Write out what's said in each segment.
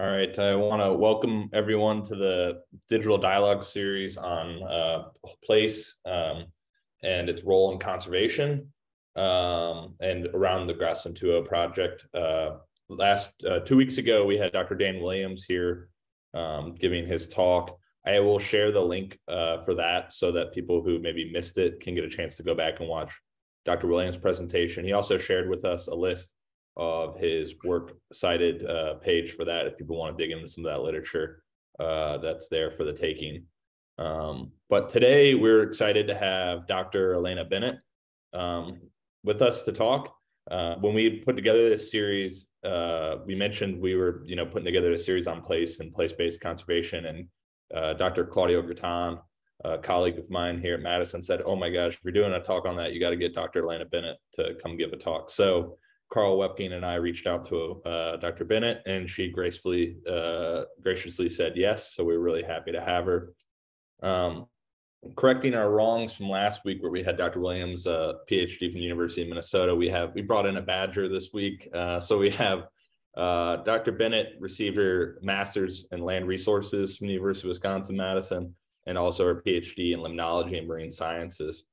All right, I want to welcome everyone to the digital dialogue series on uh, place um, and its role in conservation um, and around the Grassland 2.0 project. Uh, last uh, two weeks ago, we had Dr. Dan Williams here um, giving his talk. I will share the link uh, for that so that people who maybe missed it can get a chance to go back and watch Dr. Williams' presentation. He also shared with us a list of his work cited uh, page for that if people want to dig into some of that literature uh, that's there for the taking. Um, but today we're excited to have Dr. Elena Bennett um, with us to talk. Uh, when we put together this series, uh, we mentioned we were, you know, putting together a series on place and place-based conservation, and uh, Dr. Claudio Gratton, a colleague of mine here at Madison, said, "Oh my gosh, if you're doing a talk on that, you got to get Dr. Elena Bennett to come give a talk." So Carl Wepking and I reached out to uh, Dr. Bennett, and she gracefully, uh, graciously said yes. So we are really happy to have her. Um, correcting our wrongs from last week, where we had Dr. Williams, uh, PhD from the University of Minnesota, we have we brought in a Badger this week. Uh, so we have uh, Dr. Bennett received her master's in land resources from the University of Wisconsin Madison, and also her PhD in limnology and marine sciences.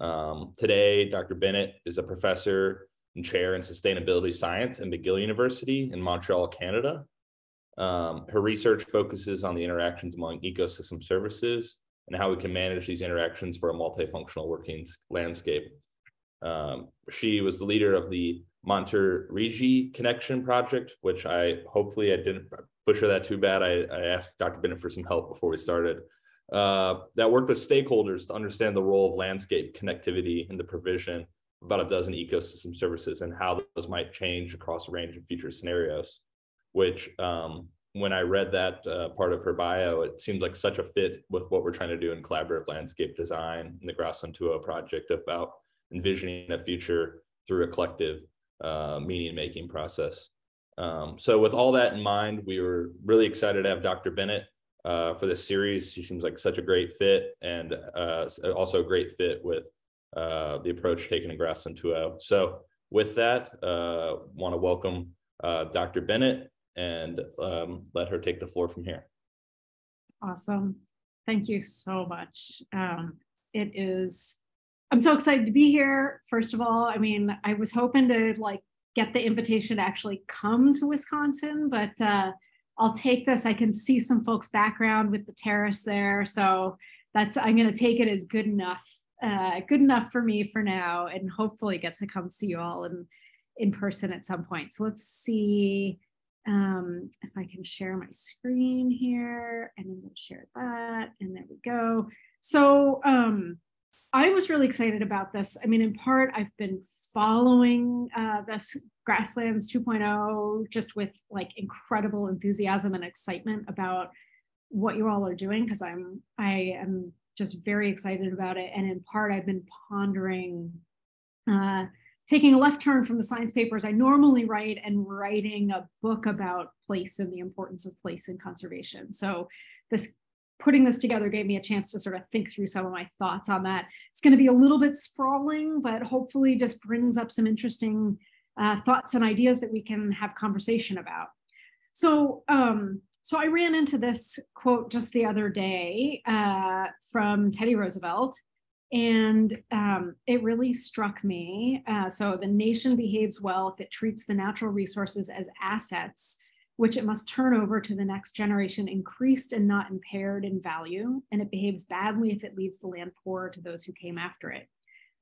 Um, today, Dr. Bennett is a professor and chair in sustainability science at McGill University in Montreal, Canada. Um, her research focuses on the interactions among ecosystem services and how we can manage these interactions for a multifunctional working landscape. Um, she was the leader of the Montérégie Connection Project, which I hopefully I didn't butcher that too bad. I, I asked Dr. Bennett for some help before we started. Uh, that worked with stakeholders to understand the role of landscape connectivity in the provision about a dozen ecosystem services and how those might change across a range of future scenarios, which um, when I read that uh, part of her bio, it seemed like such a fit with what we're trying to do in collaborative landscape design in the Grassland 2.0 project about envisioning a future through a collective uh, meaning making process. Um, so with all that in mind, we were really excited to have Dr. Bennett uh, for this series. She seems like such a great fit and uh, also a great fit with uh, the approach taken in Grassland 2.0. So with that, uh, want to welcome uh, Dr. Bennett and um, let her take the floor from here. Awesome. Thank you so much. Um, it is, I'm so excited to be here. First of all, I mean, I was hoping to like get the invitation to actually come to Wisconsin, but uh, I'll take this. I can see some folks' background with the terrace there. So that's, I'm going to take it as good enough uh, good enough for me for now, and hopefully get to come see you all in in person at some point. So let's see um, if I can share my screen here, and then we'll share that, and there we go. So um, I was really excited about this. I mean, in part, I've been following uh, this Grasslands 2.0 just with like incredible enthusiasm and excitement about what you all are doing because I'm I am just very excited about it. And in part, I've been pondering uh, taking a left turn from the science papers I normally write and writing a book about place and the importance of place in conservation. So this putting this together gave me a chance to sort of think through some of my thoughts on that. It's going to be a little bit sprawling, but hopefully just brings up some interesting uh, thoughts and ideas that we can have conversation about. So um, so I ran into this quote just the other day uh, from Teddy Roosevelt, and um, it really struck me. Uh, so the nation behaves well if it treats the natural resources as assets, which it must turn over to the next generation increased and not impaired in value, and it behaves badly if it leaves the land poor to those who came after it.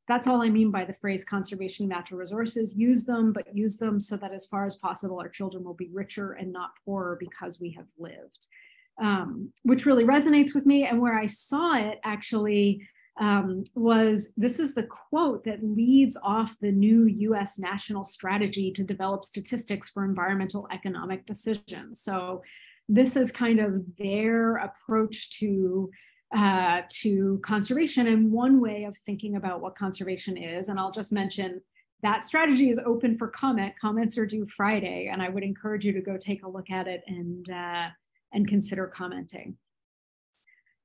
That's all I mean by the phrase conservation of natural resources. Use them, but use them so that as far as possible, our children will be richer and not poorer because we have lived, um, which really resonates with me. And where I saw it actually um, was this is the quote that leads off the new US national strategy to develop statistics for environmental economic decisions. So this is kind of their approach to uh, to conservation and one way of thinking about what conservation is. And I'll just mention that strategy is open for comment. Comments are due Friday, and I would encourage you to go take a look at it and, uh, and consider commenting.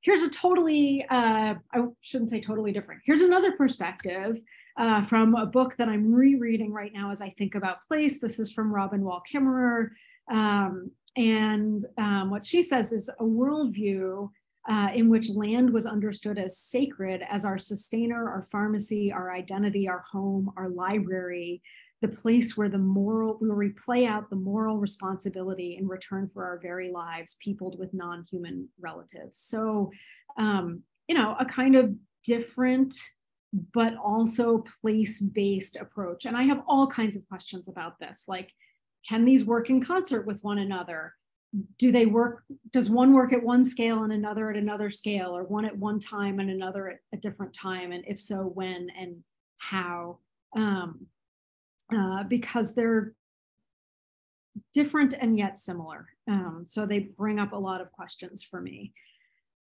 Here's a totally, uh, I shouldn't say totally different. Here's another perspective uh, from a book that I'm rereading right now as I think about place. This is from Robin Wall Kimmerer. Um, and um, what she says is a worldview uh, in which land was understood as sacred as our sustainer, our pharmacy, our identity, our home, our library, the place where the moral, where we play out the moral responsibility in return for our very lives, peopled with non-human relatives. So, um, you know, a kind of different, but also place-based approach. And I have all kinds of questions about this, like, can these work in concert with one another? Do they work, does one work at one scale and another at another scale, or one at one time and another at a different time? And if so, when and how? Um, uh, because they're different and yet similar. Um, so they bring up a lot of questions for me.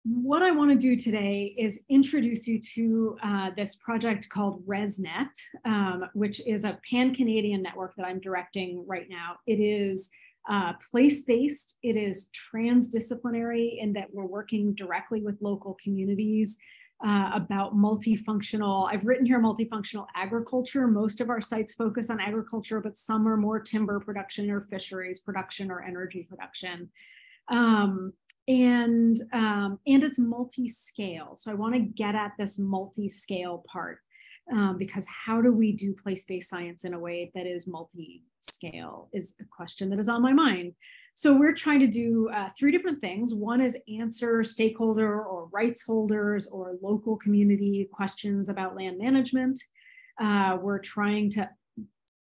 What I want to do today is introduce you to uh, this project called ResNet, um, which is a pan-Canadian network that I'm directing right now. It is uh, place-based, it is transdisciplinary in that we're working directly with local communities uh, about multifunctional, I've written here multifunctional agriculture. Most of our sites focus on agriculture, but some are more timber production or fisheries production or energy production. Um, and, um, and it's multi-scale. So I wanna get at this multi-scale part um, because how do we do place-based science in a way that is multi-scale is a question that is on my mind. So we're trying to do uh, three different things. One is answer stakeholder or rights holders or local community questions about land management. Uh, we're trying to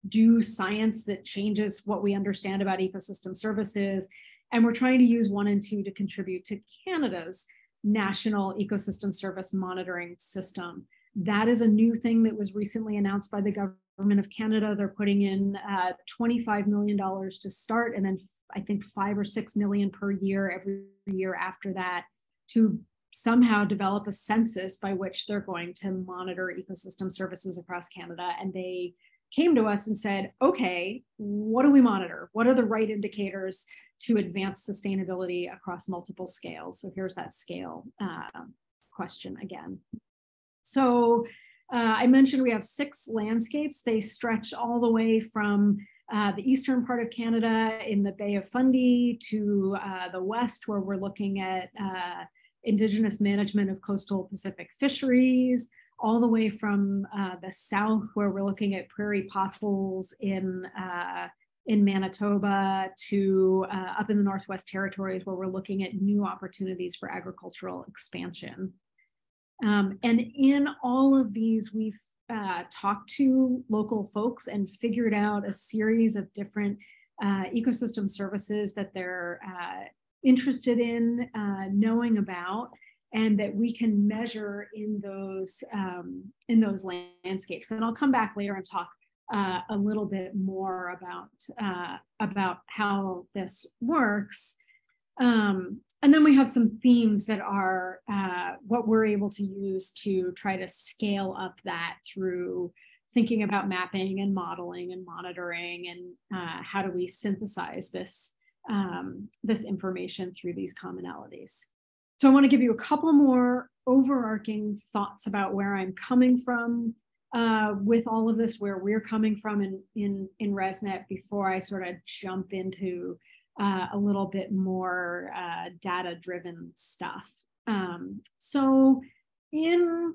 do science that changes what we understand about ecosystem services. And we're trying to use one and two to contribute to Canada's national ecosystem service monitoring system. That is a new thing that was recently announced by the government of Canada, they're putting in uh, $25 million to start, and then I think five or six million per year every year after that to somehow develop a census by which they're going to monitor ecosystem services across Canada. And they came to us and said, okay, what do we monitor? What are the right indicators to advance sustainability across multiple scales? So here's that scale uh, question again. So uh, I mentioned we have six landscapes. They stretch all the way from uh, the eastern part of Canada in the Bay of Fundy to uh, the west, where we're looking at uh, Indigenous management of coastal Pacific fisheries, all the way from uh, the south, where we're looking at prairie potholes in uh, in Manitoba to up in the Northwest Territories, where we're looking at new opportunities for agricultural expansion. Um, and in all of these, we've uh, talked to local folks and figured out a series of different uh, ecosystem services that they're uh, interested in uh, knowing about and that we can measure in those um, in those landscapes. And I'll come back later and talk uh, a little bit more about uh, about how this works. Um, and then we have some themes that are uh, what we're able to use to try to scale up that through thinking about mapping and modeling and monitoring and uh, how do we synthesize this, um, this information through these commonalities. So I want to give you a couple more overarching thoughts about where I'm coming from uh, with all of this, where we're coming from in, in, in ResNet before I sort of jump into uh, a little bit more uh, data driven stuff. Um, so in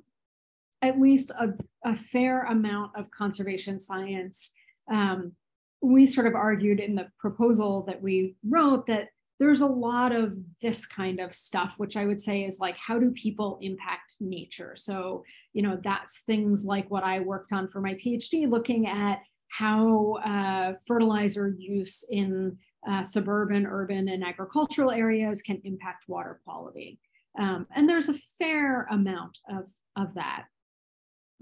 at least a, a, fair amount of conservation science, um, we sort of argued in the proposal that we wrote that there's a lot of this kind of stuff, which I would say is like, how do people impact nature? So, you know, that's things like what I worked on for my PhD, looking at how uh, fertilizer use in uh, suburban, urban, and agricultural areas can impact water quality. Um, and there's a fair amount of, of that.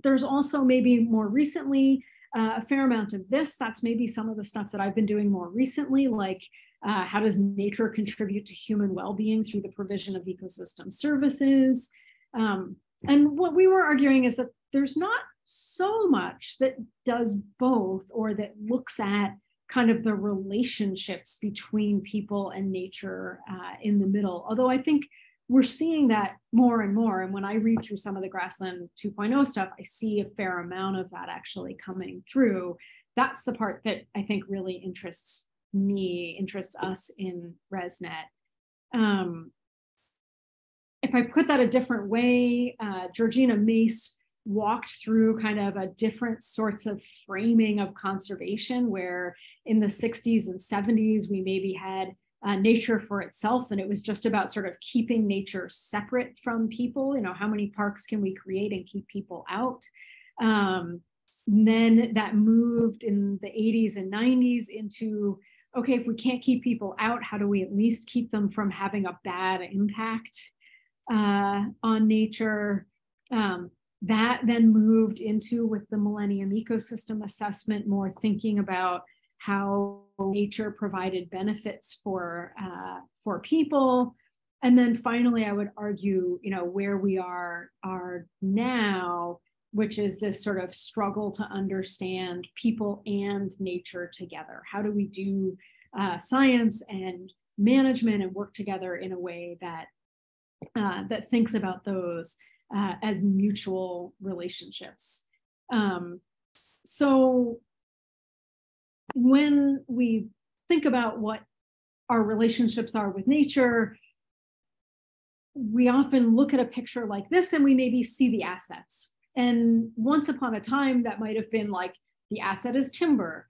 There's also maybe more recently uh, a fair amount of this. That's maybe some of the stuff that I've been doing more recently, like uh, how does nature contribute to human well-being through the provision of ecosystem services? Um, and what we were arguing is that there's not so much that does both or that looks at kind of the relationships between people and nature uh, in the middle. Although I think we're seeing that more and more. And when I read through some of the grassland 2.0 stuff, I see a fair amount of that actually coming through. That's the part that I think really interests me, interests us in ResNet. Um, if I put that a different way, uh, Georgina Mace walked through kind of a different sorts of framing of conservation where in the 60s and 70s we maybe had uh, nature for itself and it was just about sort of keeping nature separate from people. You know how many parks can we create and keep people out? Um, then that moved in the 80s and 90s into okay if we can't keep people out how do we at least keep them from having a bad impact uh, on nature? Um, that then moved into with the millennium ecosystem assessment more thinking about how nature provided benefits for uh, for people. And then finally i would argue you know where we are are now which is this sort of struggle to understand people and nature together. How do we do uh, science and management and work together in a way that uh, that thinks about those uh, as mutual relationships. Um, so when we think about what our relationships are with nature, we often look at a picture like this and we maybe see the assets. And once upon a time, that might have been like the asset is timber.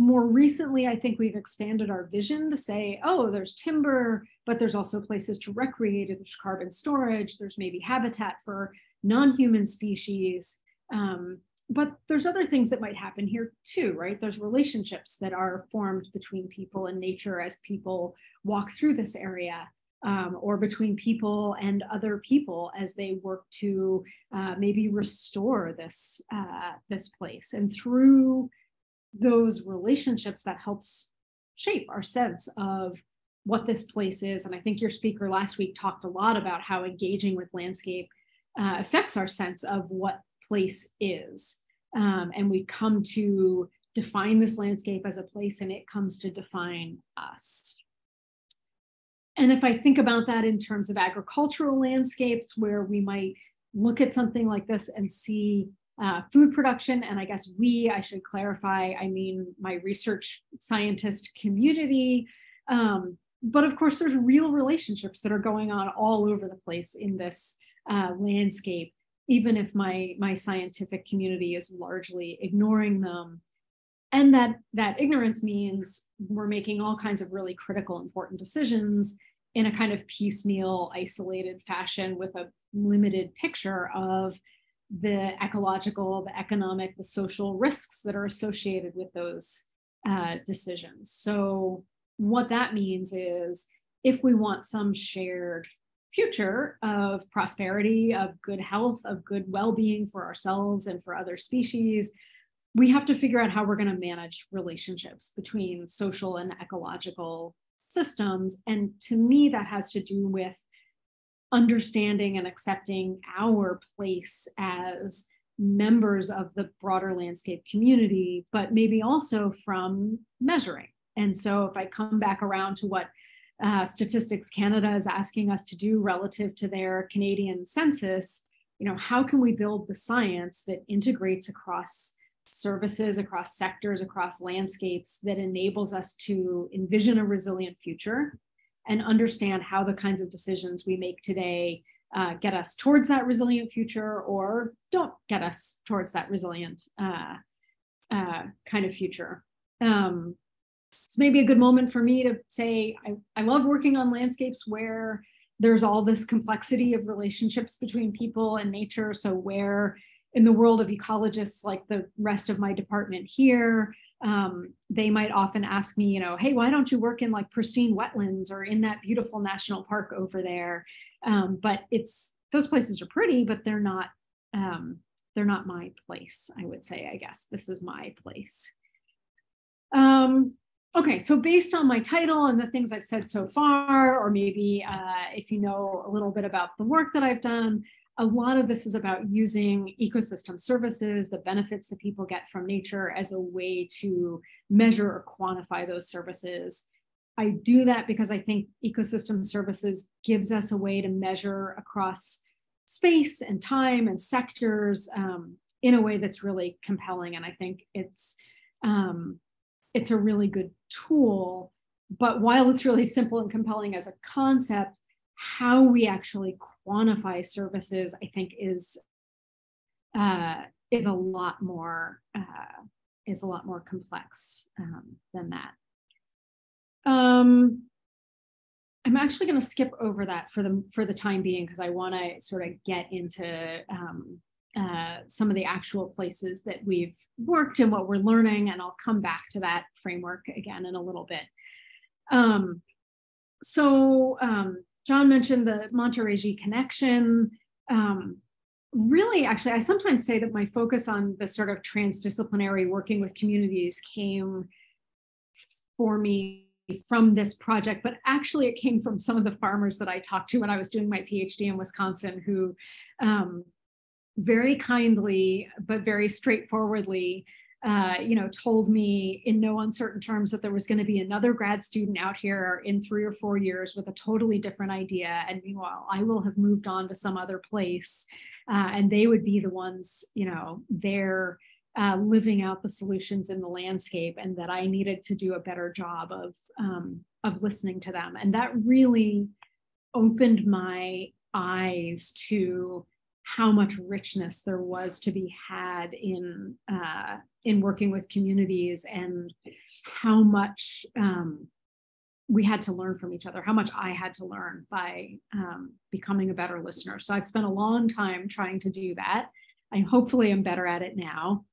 More recently, I think we've expanded our vision to say, oh, there's timber, but there's also places to recreate, there's carbon storage, there's maybe habitat for non-human species. Um, but there's other things that might happen here too, right? There's relationships that are formed between people and nature as people walk through this area. Um, or between people and other people as they work to uh, maybe restore this uh, this place, and through those relationships, that helps shape our sense of what this place is. And I think your speaker last week talked a lot about how engaging with landscape uh, affects our sense of what place is. Um, and we come to define this landscape as a place and it comes to define us. And if I think about that in terms of agricultural landscapes where we might look at something like this and see uh, food production, and I guess we, I should clarify, I mean my research scientist community, um, but of course there's real relationships that are going on all over the place in this uh, landscape, even if my, my scientific community is largely ignoring them. And that, that ignorance means we're making all kinds of really critical, important decisions in a kind of piecemeal, isolated fashion with a limited picture of the ecological, the economic, the social risks that are associated with those uh, decisions. So what that means is if we want some shared future of prosperity, of good health, of good well being for ourselves and for other species, we have to figure out how we're going to manage relationships between social and ecological systems. And to me, that has to do with understanding and accepting our place as members of the broader landscape community, but maybe also from measuring. And so if I come back around to what uh, Statistics Canada is asking us to do relative to their Canadian census, you know, how can we build the science that integrates across services, across sectors, across landscapes that enables us to envision a resilient future and understand how the kinds of decisions we make today uh, get us towards that resilient future or don't get us towards that resilient uh, uh, kind of future. Um, it's maybe a good moment for me to say I, I love working on landscapes where there's all this complexity of relationships between people and nature. So where in the world of ecologists, like the rest of my department here, um, they might often ask me, you know, hey, why don't you work in like pristine wetlands or in that beautiful national park over there? Um, but it's those places are pretty, but they're not um, they're not my place. I would say, I guess this is my place. Um, Okay, so based on my title and the things I've said so far, or maybe uh, if you know a little bit about the work that I've done, a lot of this is about using ecosystem services, the benefits that people get from nature as a way to measure or quantify those services. I do that because I think ecosystem services gives us a way to measure across space and time and sectors um, in a way that's really compelling. And I think it's um, it's a really good tool. But while it's really simple and compelling as a concept, how we actually quantify services, I think, is uh, is a lot more uh, is a lot more complex um, than that. Um, I'm actually going to skip over that for the for the time being because I want to sort of get into um, uh, some of the actual places that we've worked and what we're learning, and I'll come back to that framework again in a little bit. Um, so um, John mentioned the Montérégie connection. Um, really, actually, I sometimes say that my focus on the sort of transdisciplinary working with communities came for me from this project, but actually it came from some of the farmers that I talked to when I was doing my PhD in Wisconsin who um, very kindly, but very straightforwardly, uh, you know, told me in no uncertain terms that there was going to be another grad student out here in three or four years with a totally different idea. And meanwhile, I will have moved on to some other place uh, and they would be the ones, you know, there uh, living out the solutions in the landscape and that I needed to do a better job of, um, of listening to them. And that really opened my eyes to how much richness there was to be had in uh, in working with communities and how much um, we had to learn from each other, how much I had to learn by um, becoming a better listener. So I've spent a long time trying to do that. I hopefully am better at it now.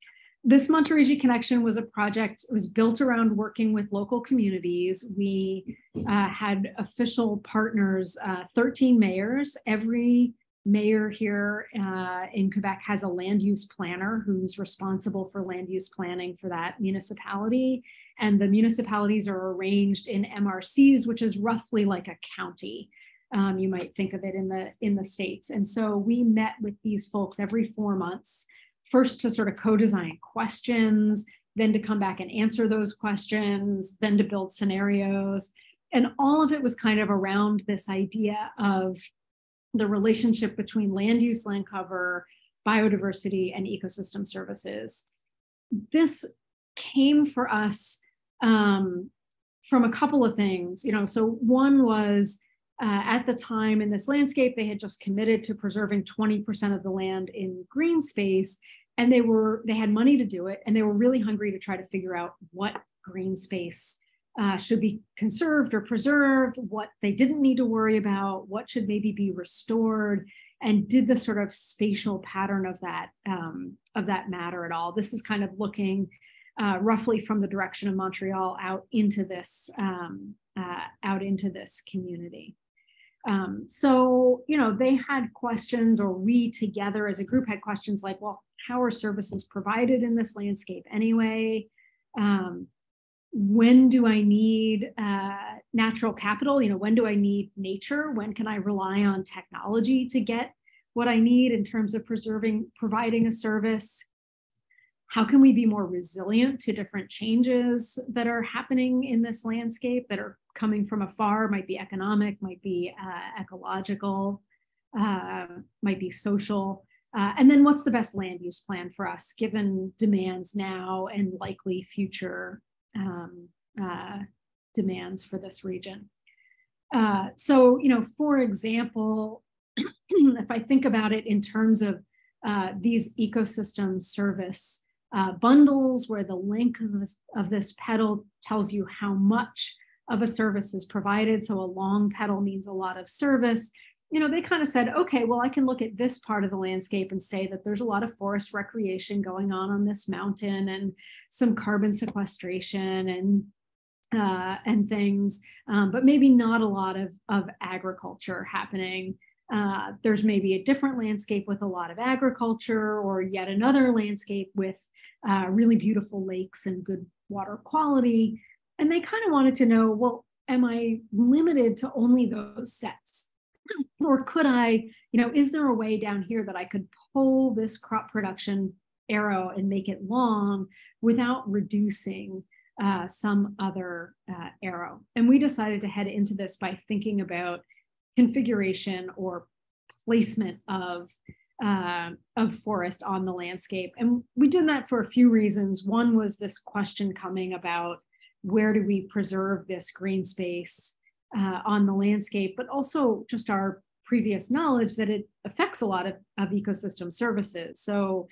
This Montérégie Connection was a project, it was built around working with local communities. We uh, had official partners, uh, 13 mayors. Every mayor here uh, in Quebec has a land use planner who's responsible for land use planning for that municipality. And the municipalities are arranged in MRCs, which is roughly like a county. Um, you might think of it in the in the states. And so we met with these folks every four months, first to sort of co-design questions, then to come back and answer those questions, then to build scenarios. And all of it was kind of around this idea of the relationship between land use, land cover, biodiversity, and ecosystem services. This came for us um, from a couple of things. You know, so one was uh, at the time in this landscape, they had just committed to preserving 20% of the land in green space, and they were they had money to do it, and they were really hungry to try to figure out what green space uh, should be conserved or preserved, what they didn't need to worry about, what should maybe be restored, and did the sort of spatial pattern of that um, of that matter at all. This is kind of looking uh, roughly from the direction of Montreal out into this um, uh, out into this community. Um, so, you know, they had questions, or we together as a group had questions like, well, how are services provided in this landscape anyway? Um, when do I need uh, natural capital? You know, when do I need nature? When can I rely on technology to get what I need in terms of preserving, providing a service? How can we be more resilient to different changes that are happening in this landscape that are coming from afar? Might be economic, might be uh, ecological, uh, might be social. Uh, and then what's the best land use plan for us given demands now and likely future um, uh, demands for this region. Uh, so, you know, for example, if I think about it in terms of uh, these ecosystem service uh, bundles, where the length of this, of this petal tells you how much of a service is provided. So a long petal means a lot of service you know, they kind of said, okay, well, I can look at this part of the landscape and say that there's a lot of forest recreation going on on this mountain and some carbon sequestration and uh, and things, um, but maybe not a lot of, of agriculture happening. Uh, there's maybe a different landscape with a lot of agriculture or yet another landscape with uh, really beautiful lakes and good water quality. And they kind of wanted to know, well, am I limited to only those sets? Or could I, you know, is there a way down here that I could pull this crop production arrow and make it long without reducing uh, some other uh, arrow? And we decided to head into this by thinking about configuration or placement of uh, of forest on the landscape. And we did that for a few reasons. One was this question coming about where do we preserve this green space uh, on the landscape, but also just our previous knowledge that it affects a lot of, of ecosystem services. So,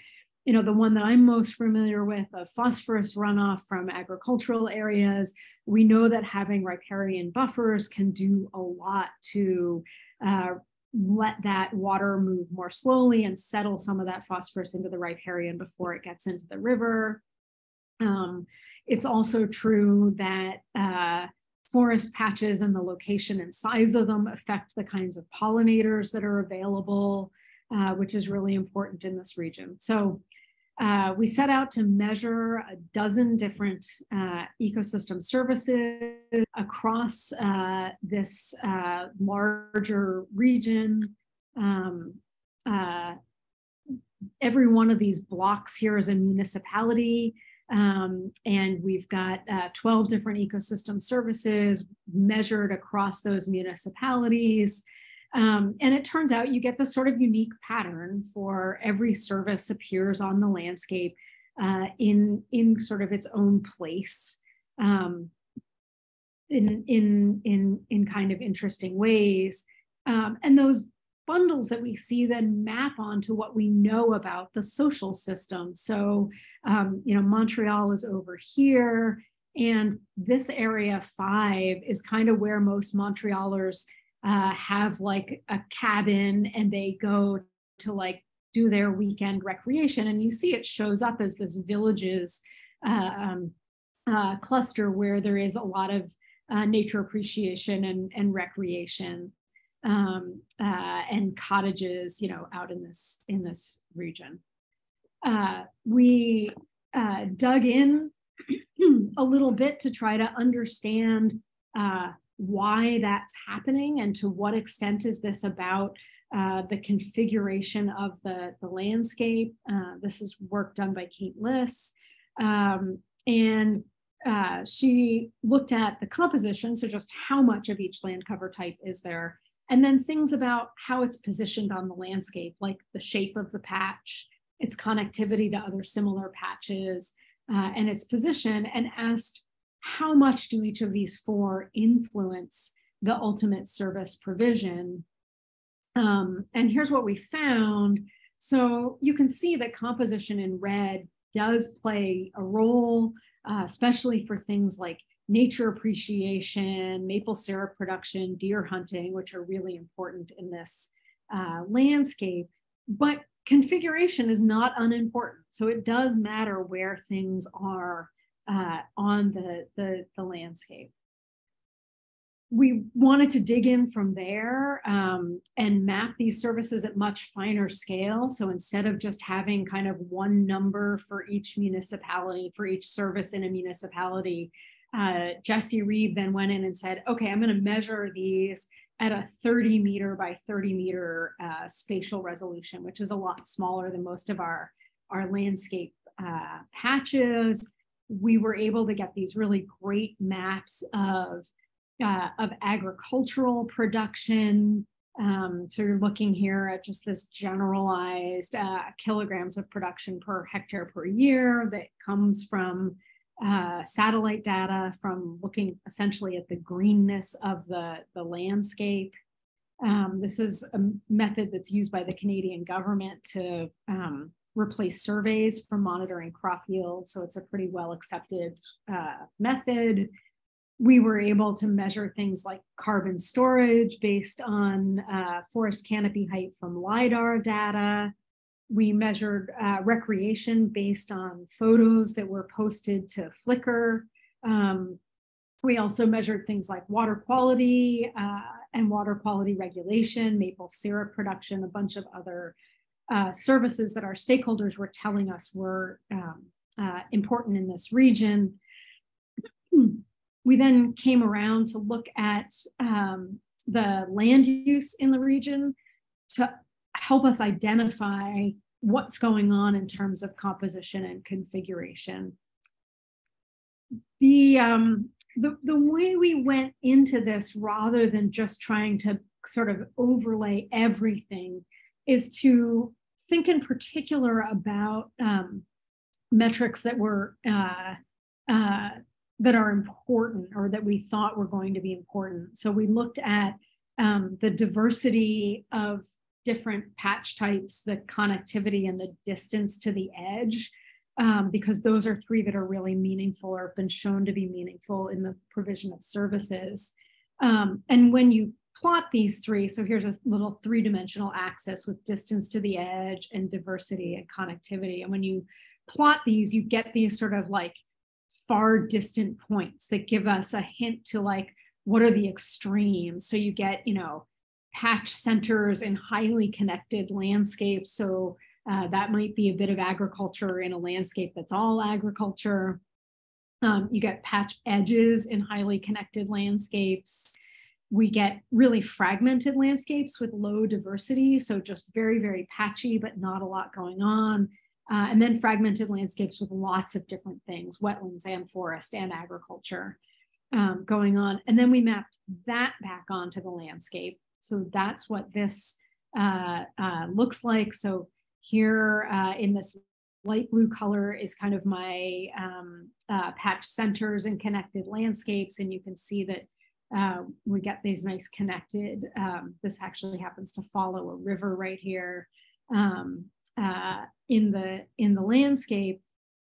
you know, the one that I'm most familiar with of phosphorus runoff from agricultural areas, we know that having riparian buffers can do a lot to uh, let that water move more slowly and settle some of that phosphorus into the riparian before it gets into the river. Um, it's also true that uh, forest patches and the location and size of them affect the kinds of pollinators that are available, uh, which is really important in this region. So uh, we set out to measure a dozen different uh, ecosystem services across uh, this uh, larger region. Um, uh, every one of these blocks here is a municipality. Um, and we've got uh, 12 different ecosystem services measured across those municipalities. Um, and it turns out you get this sort of unique pattern for every service appears on the landscape uh, in, in sort of its own place um, in, in, in, in kind of interesting ways. Um, and those bundles that we see then map onto what we know about the social system. So, um, you know, Montreal is over here, and this area five is kind of where most Montrealers uh, have like a cabin and they go to like do their weekend recreation. And you see it shows up as this villages uh, um, uh, cluster where there is a lot of uh, nature appreciation and, and recreation um, uh, and cottages, you know, out in this in this region. Uh, we dug in a little bit to try to understand why that's happening and to what extent is this about uh, the configuration of the, the landscape. Uh, this is work done by Kate Liss. Um, and uh, she looked at the composition, so just how much of each land cover type is there, and then things about how it's positioned on the landscape, like the shape of the patch, its connectivity to other similar patches, uh, and its position, and asked how much do each of these four influence the ultimate service provision? Um, and here's what we found. So you can see that composition in red does play a role, uh, especially for things like nature appreciation, maple syrup production, deer hunting, which are really important in this uh, landscape. But configuration is not unimportant. So it does matter where things are uh, on the, the, the, landscape. We wanted to dig in from there um, and map these services at much finer scale. So instead of just having kind of one number for each municipality, for each service in a municipality, uh, Jesse Rieb then went in and said, okay, I'm going to measure these at a 30 meter by 30 meter uh, spatial resolution, which is a lot smaller than most of our, our landscape uh, patches we were able to get these really great maps of, uh, of agricultural production. Um, so you're looking here at just this generalized uh, kilograms of production per hectare per year that comes from uh, satellite data from looking essentially at the greenness of the, the landscape. Um, this is a method that's used by the Canadian government to um, replace surveys for monitoring crop yield. So it's a pretty well accepted uh, method. We were able to measure things like carbon storage based on uh, forest canopy height from LIDAR data. We measured uh, recreation based on photos that were posted to Flickr. Um, we also measured things like water quality uh, and water quality regulation, maple syrup production, a bunch of other uh, services that our stakeholders were telling us were um, uh, important in this region. We then came around to look at um, the land use in the region to help us identify what's going on in terms of composition and configuration. The, um, the, the way we went into this rather than just trying to sort of overlay everything is to think in particular about um, metrics that were uh, uh, that are important or that we thought were going to be important. So we looked at um, the diversity of different patch types, the connectivity and the distance to the edge, um, because those are three that are really meaningful or have been shown to be meaningful in the provision of services. Um, and when you plot these three, so here's a little three-dimensional axis with distance to the edge and diversity and connectivity. And when you plot these, you get these sort of like far distant points that give us a hint to like, what are the extremes? So you get, you know, patch centers in highly connected landscapes. So uh, that might be a bit of agriculture in a landscape that's all agriculture. Um, you get patch edges in highly connected landscapes. We get really fragmented landscapes with low diversity, so just very, very patchy, but not a lot going on. Uh, and then fragmented landscapes with lots of different things, wetlands and forest and agriculture um, going on. And then we mapped that back onto the landscape. So that's what this uh, uh, looks like. So here uh, in this light blue color is kind of my um, uh, patch centers and connected landscapes. And you can see that uh, we get these nice connected, um, this actually happens to follow a river right here um, uh, in, the, in the landscape.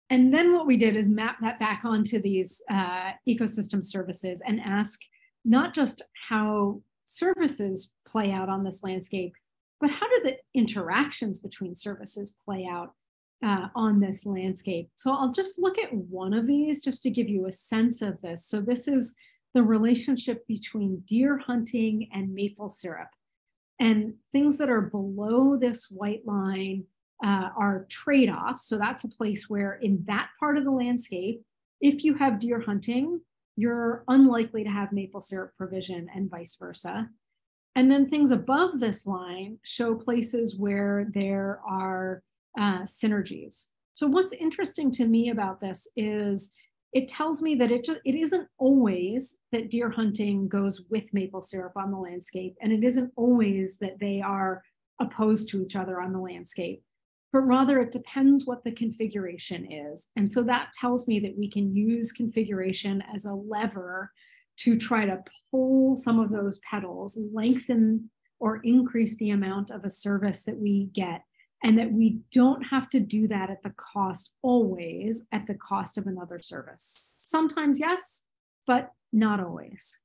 And then what we did is map that back onto these ecosystem services and ask not just how services play out on this landscape, but how do the interactions between services play out uh, on this landscape? So I'll just look at one of these just to give you a sense of this. So this is the relationship between deer hunting and maple syrup. And things that are below this white line uh, are trade-offs. So that's a place where in that part of the landscape, if you have deer hunting, you're unlikely to have maple syrup provision and vice versa. And then things above this line show places where there are uh, synergies. So what's interesting to me about this is it tells me that it, just, it isn't always that deer hunting goes with maple syrup on the landscape, and it isn't always that they are opposed to each other on the landscape, but rather it depends what the configuration is. And so that tells me that we can use configuration as a lever to try to pull some of those petals, lengthen or increase the amount of a service that we get, and that we don't have to do that at the cost always at the cost of another service. Sometimes yes, but not always.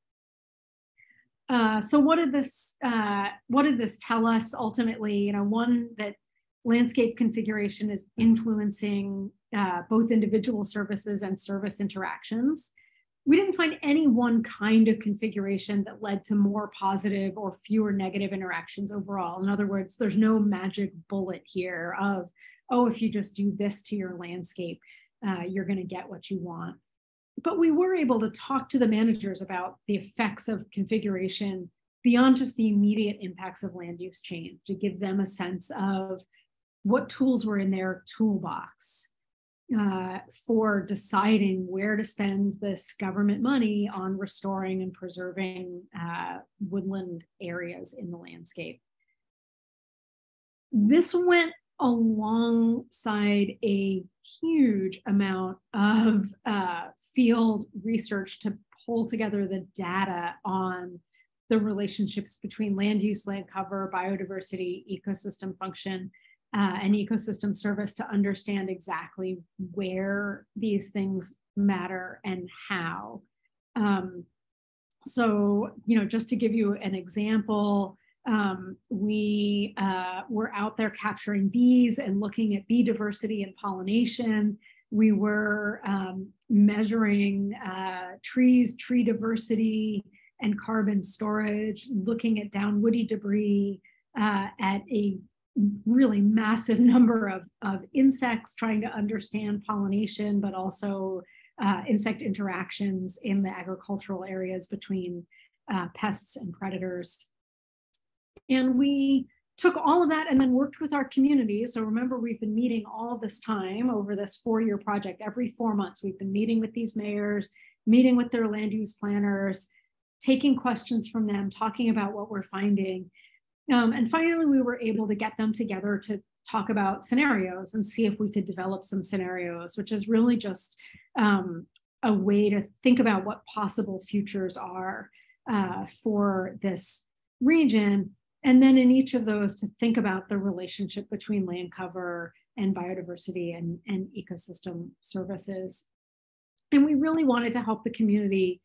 Uh, so what did this uh, what did this tell us ultimately? You know, one that landscape configuration is influencing uh, both individual services and service interactions we didn't find any one kind of configuration that led to more positive or fewer negative interactions overall. In other words, there's no magic bullet here of, oh, if you just do this to your landscape, uh, you're going to get what you want. But we were able to talk to the managers about the effects of configuration beyond just the immediate impacts of land use change to give them a sense of what tools were in their toolbox uh, for deciding where to spend this government money on restoring and preserving uh, woodland areas in the landscape. This went alongside a huge amount of uh, field research to pull together the data on the relationships between land use, land cover, biodiversity, ecosystem function, uh, an ecosystem service to understand exactly where these things matter and how. Um, so, you know, just to give you an example, um, we uh, were out there capturing bees and looking at bee diversity and pollination. We were um, measuring uh, trees, tree diversity, and carbon storage, looking at down woody debris uh, at a really massive number of, of insects trying to understand pollination, but also uh, insect interactions in the agricultural areas between uh, pests and predators. And we took all of that and then worked with our community. So remember, we've been meeting all this time over this four-year project. Every four months, we've been meeting with these mayors, meeting with their land use planners, taking questions from them, talking about what we're finding. Um, and finally, we were able to get them together to talk about scenarios and see if we could develop some scenarios, which is really just um, a way to think about what possible futures are uh, for this region. And then in each of those to think about the relationship between land cover and biodiversity and, and ecosystem services. And we really wanted to help the community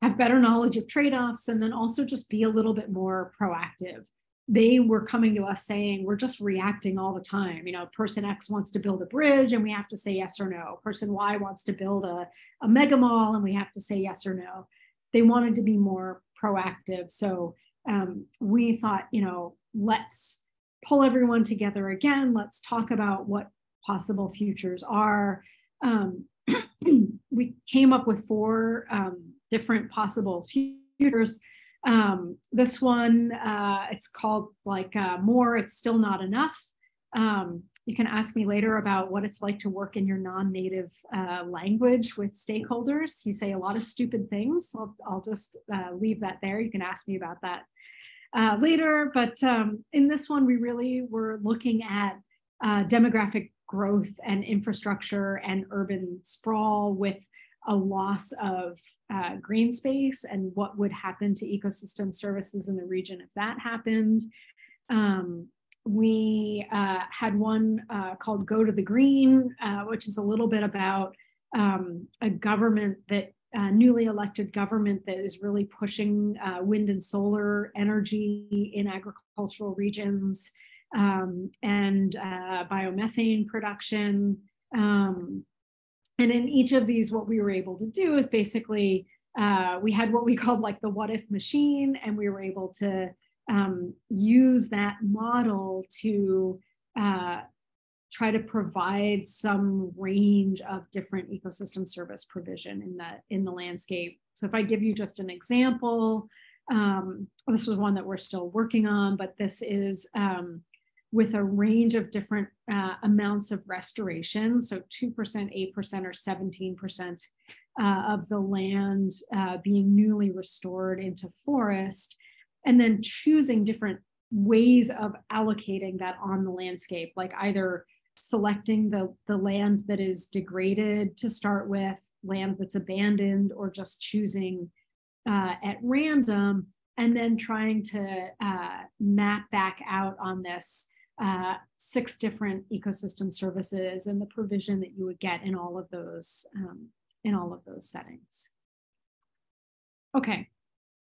have better knowledge of trade-offs and then also just be a little bit more proactive they were coming to us saying we're just reacting all the time. You know person x wants to build a bridge and we have to say yes or no. Person y wants to build a, a mega mall and we have to say yes or no. They wanted to be more proactive. So um, we thought you know let's pull everyone together again. Let's talk about what possible futures are. Um, we came up with four um, different possible futures um, this one, uh, it's called like uh, More, It's Still Not Enough. Um, you can ask me later about what it's like to work in your non-native uh, language with stakeholders. You say a lot of stupid things. I'll, I'll just uh, leave that there. You can ask me about that uh, later. But um, in this one, we really were looking at uh, demographic growth and infrastructure and urban sprawl with a loss of uh, green space and what would happen to ecosystem services in the region if that happened. Um, we uh, had one uh, called Go to the Green, uh, which is a little bit about um, a government that uh, newly elected government that is really pushing uh, wind and solar energy in agricultural regions um, and biomethane production. Um, and in each of these, what we were able to do is basically uh, we had what we called like the what if machine, and we were able to um, use that model to uh, try to provide some range of different ecosystem service provision in the in the landscape. So if I give you just an example, um, this was one that we're still working on, but this is um, with a range of different uh, amounts of restoration. So 2%, 8%, or 17% uh, of the land uh, being newly restored into forest, and then choosing different ways of allocating that on the landscape, like either selecting the, the land that is degraded to start with, land that's abandoned, or just choosing uh, at random, and then trying to uh, map back out on this uh, six different ecosystem services and the provision that you would get in all of those um, in all of those settings. Okay,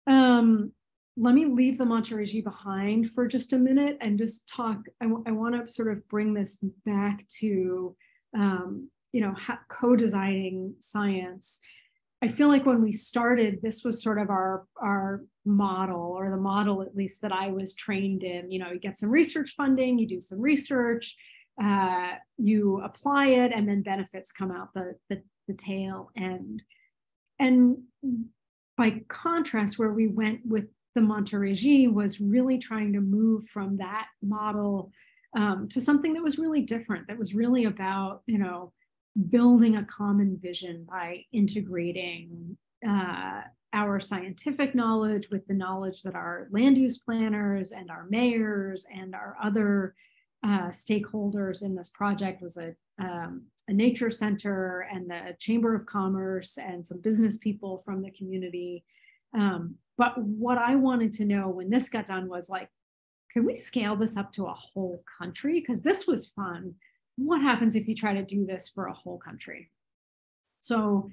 um, let me leave the Montérégie behind for just a minute and just talk. I, I want to sort of bring this back to um, you know co-designing science I feel like when we started, this was sort of our our model, or the model at least that I was trained in. You know, you get some research funding, you do some research, uh, you apply it, and then benefits come out the, the the tail end. And by contrast, where we went with the Montérégie was really trying to move from that model um, to something that was really different. That was really about you know building a common vision by integrating uh, our scientific knowledge with the knowledge that our land use planners and our mayors and our other uh, stakeholders in this project was a, um, a nature center and the chamber of commerce and some business people from the community. Um, but what i wanted to know when this got done was like can we scale this up to a whole country? Because this was fun. What happens if you try to do this for a whole country? So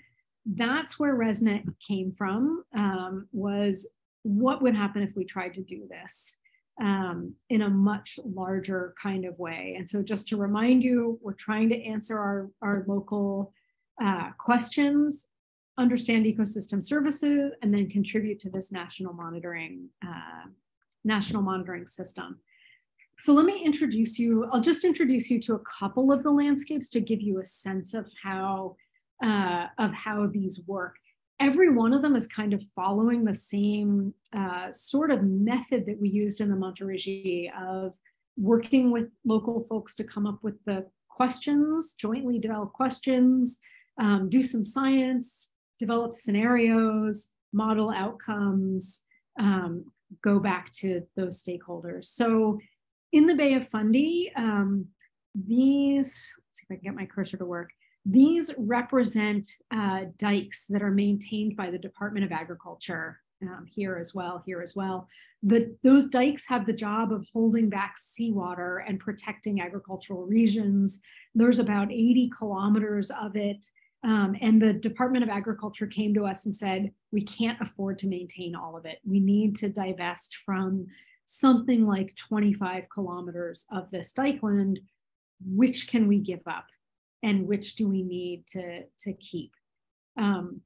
that's where ResNet came from, um, was what would happen if we tried to do this um, in a much larger kind of way. And so just to remind you, we're trying to answer our, our local uh, questions, understand ecosystem services, and then contribute to this national monitoring, uh, national monitoring system. So let me introduce you, I'll just introduce you to a couple of the landscapes to give you a sense of how, uh, of how these work. Every one of them is kind of following the same uh, sort of method that we used in the Montérégie of working with local folks to come up with the questions, jointly develop questions, um, do some science, develop scenarios, model outcomes, um, go back to those stakeholders. So in the Bay of Fundy, um, these, let's see if I can get my cursor to work. These represent uh, dikes that are maintained by the Department of Agriculture um, here as well, here as well. The, those dikes have the job of holding back seawater and protecting agricultural regions. There's about 80 kilometers of it. Um, and the Department of Agriculture came to us and said, we can't afford to maintain all of it. We need to divest from something like 25 kilometers of this dikeland. Which can we give up? And which do we need to, to keep? Um,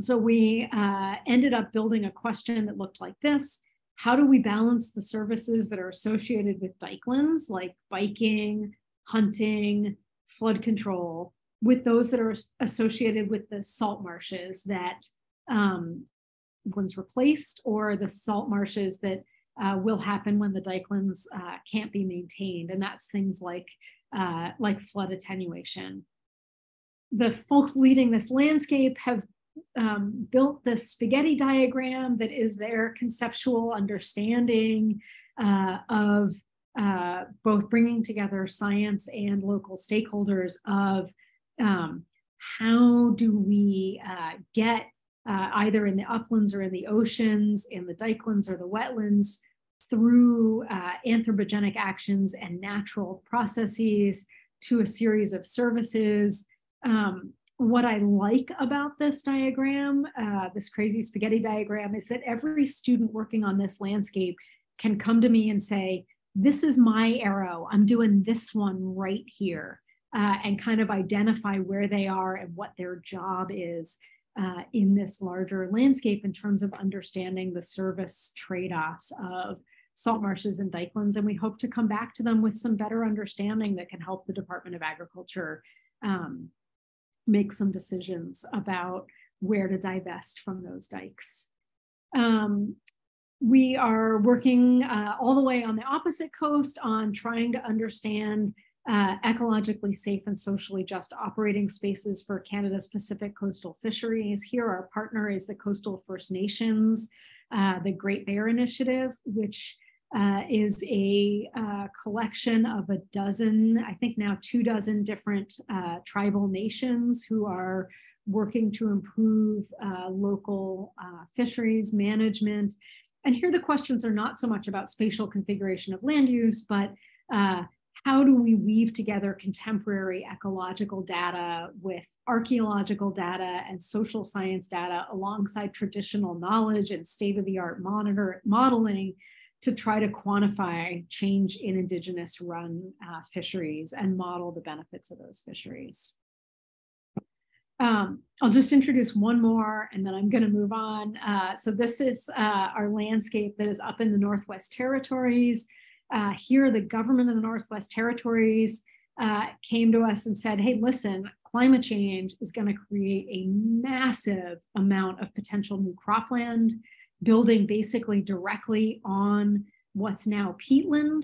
so we uh, ended up building a question that looked like this. How do we balance the services that are associated with dikelands, like biking, hunting, flood control, with those that are associated with the salt marshes that um, one's replaced or the salt marshes that uh, will happen when the dikelands uh, can't be maintained. And that's things like, uh, like flood attenuation. The folks leading this landscape have um, built this spaghetti diagram that is their conceptual understanding uh, of uh, both bringing together science and local stakeholders of um, how do we uh, get uh, either in the uplands or in the oceans, in the dikelands or the wetlands, through uh, anthropogenic actions and natural processes to a series of services. Um, what I like about this diagram, uh, this crazy spaghetti diagram, is that every student working on this landscape can come to me and say, this is my arrow. I'm doing this one right here uh, and kind of identify where they are and what their job is uh, in this larger landscape in terms of understanding the service trade-offs of salt marshes and dikelands. And we hope to come back to them with some better understanding that can help the Department of Agriculture um, make some decisions about where to divest from those dikes. Um, we are working uh, all the way on the opposite coast on trying to understand uh, ecologically safe and socially just operating spaces for Canada's Pacific coastal fisheries. Here, our partner is the Coastal First Nations, uh, the Great Bear Initiative, which uh, is a uh, collection of a dozen, I think now two dozen different uh, tribal nations who are working to improve uh, local uh, fisheries management. And here the questions are not so much about spatial configuration of land use, but uh, how do we weave together contemporary ecological data with archaeological data and social science data alongside traditional knowledge and state-of-the-art monitor modeling to try to quantify change in indigenous run uh, fisheries and model the benefits of those fisheries. Um, I'll just introduce one more and then I'm going to move on. Uh, so this is uh, our landscape that is up in the Northwest Territories. Uh, here, the government of the Northwest Territories uh, came to us and said, hey, listen, climate change is going to create a massive amount of potential new cropland building basically directly on what's now peatland.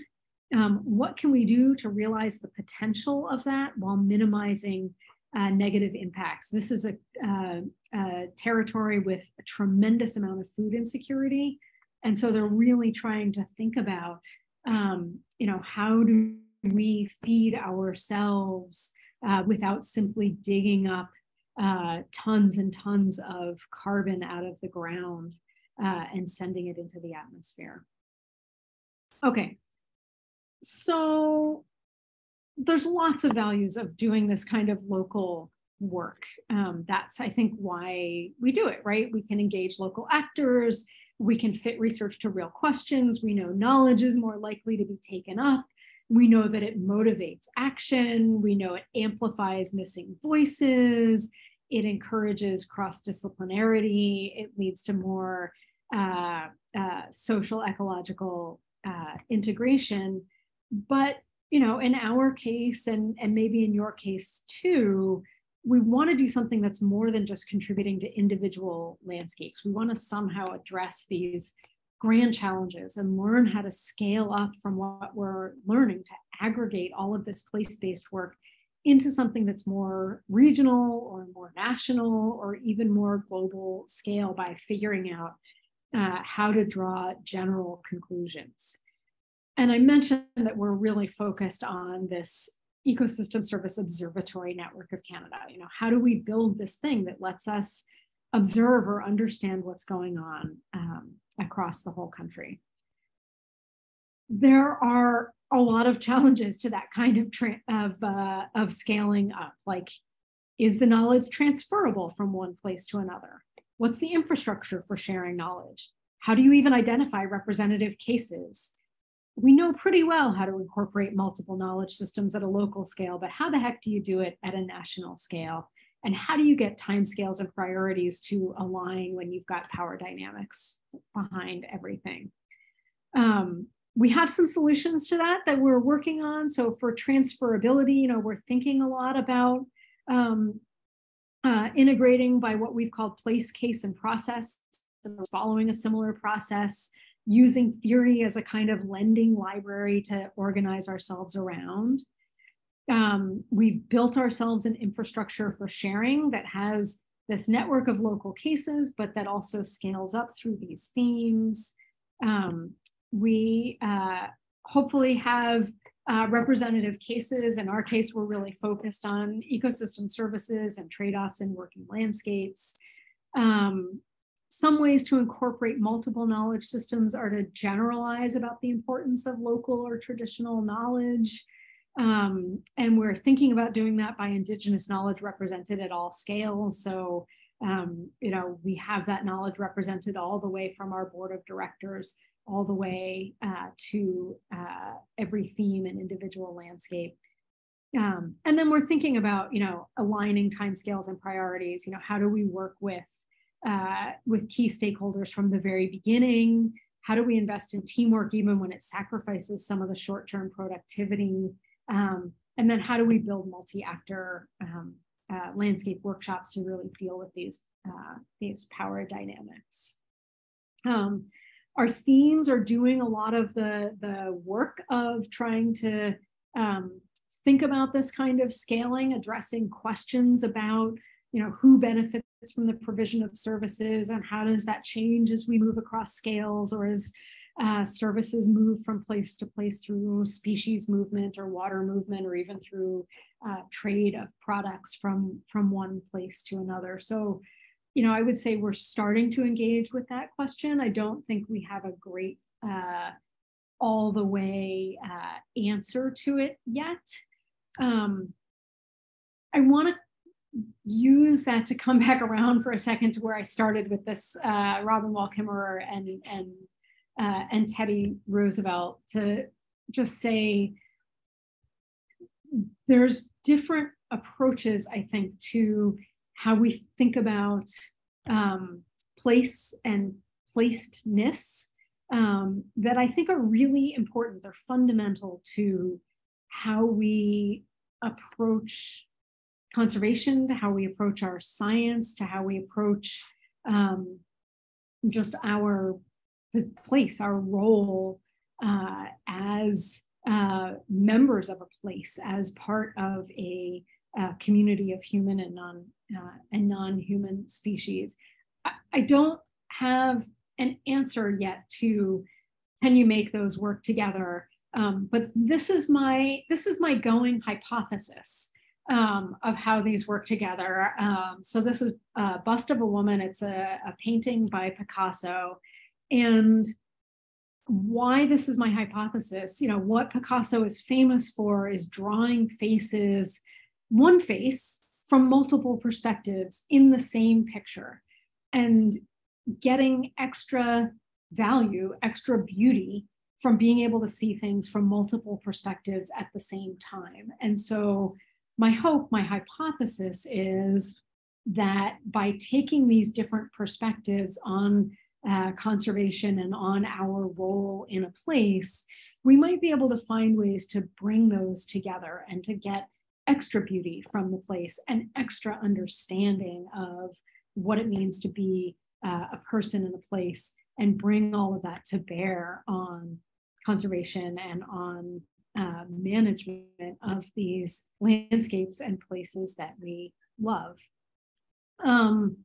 Um, what can we do to realize the potential of that while minimizing uh, negative impacts? This is a, uh, a, territory with a tremendous amount of food insecurity. And so they're really trying to think about, um, you know, how do we feed ourselves uh, without simply digging up uh, tons and tons of carbon out of the ground uh, and sending it into the atmosphere. Okay, so there's lots of values of doing this kind of local work. Um, that's, I think, why we do it, right? We can engage local actors, we can fit research to real questions, we know knowledge is more likely to be taken up, we know that it motivates action, we know it amplifies missing voices, it encourages cross-disciplinarity, it leads to more uh, uh, social ecological uh, integration. But you know, in our case, and and maybe in your case too, we want to do something that's more than just contributing to individual landscapes. We want to somehow address these grand challenges and learn how to scale up from what we're learning to aggregate all of this place-based work into something that's more regional or more national or even more global scale by figuring out uh, how to draw general conclusions. and I mentioned that we're really focused on this ecosystem service observatory network of Canada. You know, how do we build this thing that lets us observe or understand what's going on um, across the whole country? There are a lot of challenges to that kind of of uh, of scaling up. Like, is the knowledge transferable from one place to another? What's the infrastructure for sharing knowledge? How do you even identify representative cases? We know pretty well how to incorporate multiple knowledge systems at a local scale, but how the heck do you do it at a national scale? And how do you get timescales and priorities to align when you've got power dynamics behind everything? Um, we have some solutions to that that we're working on. So for transferability, you know, we're thinking a lot about um, uh, integrating by what we've called place, case, and process, following a similar process, using theory as a kind of lending library to organize ourselves around. Um, we've built ourselves an infrastructure for sharing that has this network of local cases, but that also scales up through these themes. Um, we uh, hopefully have uh, representative cases. In our case, we're really focused on ecosystem services and trade-offs in working landscapes. Um, some ways to incorporate multiple knowledge systems are to generalize about the importance of local or traditional knowledge. Um, and we're thinking about doing that by Indigenous knowledge represented at all scales. So, um, you know, we have that knowledge represented all the way from our board of directors all the way uh, to uh, every theme and individual landscape. Um, and then we're thinking about, you know, aligning timescales and priorities. You know, how do we work with uh, with key stakeholders from the very beginning? How do we invest in teamwork even when it sacrifices some of the short-term productivity? Um, and then how do we build multi-actor um, uh, landscape workshops to really deal with these uh, these power dynamics? Um, our themes are doing a lot of the, the work of trying to um, think about this kind of scaling, addressing questions about you know, who benefits from the provision of services and how does that change as we move across scales or as uh, services move from place to place through species movement or water movement or even through uh, trade of products from, from one place to another. So you know, I would say we're starting to engage with that question. I don't think we have a great uh, all the way uh, answer to it yet. Um, I want to use that to come back around for a second to where I started with this uh, Robin Wall Kimmerer and and uh, and Teddy Roosevelt to just say there's different approaches I think to how we think about um, place and placedness um, that I think are really important. They're fundamental to how we approach conservation, to how we approach our science, to how we approach um, just our place, our role uh, as uh, members of a place, as part of a uh, community of human and non uh, and non-human species. I, I don't have an answer yet to can you make those work together? Um, but this is my this is my going hypothesis um, of how these work together. Um, so this is a bust of a woman. It's a, a painting by Picasso, and why this is my hypothesis. You know what Picasso is famous for is drawing faces one face from multiple perspectives in the same picture and getting extra value, extra beauty from being able to see things from multiple perspectives at the same time. And so, my hope, my hypothesis is that by taking these different perspectives on uh, conservation and on our role in a place, we might be able to find ways to bring those together and to get extra beauty from the place and extra understanding of what it means to be uh, a person in a place and bring all of that to bear on conservation and on uh, management of these landscapes and places that we love. Um,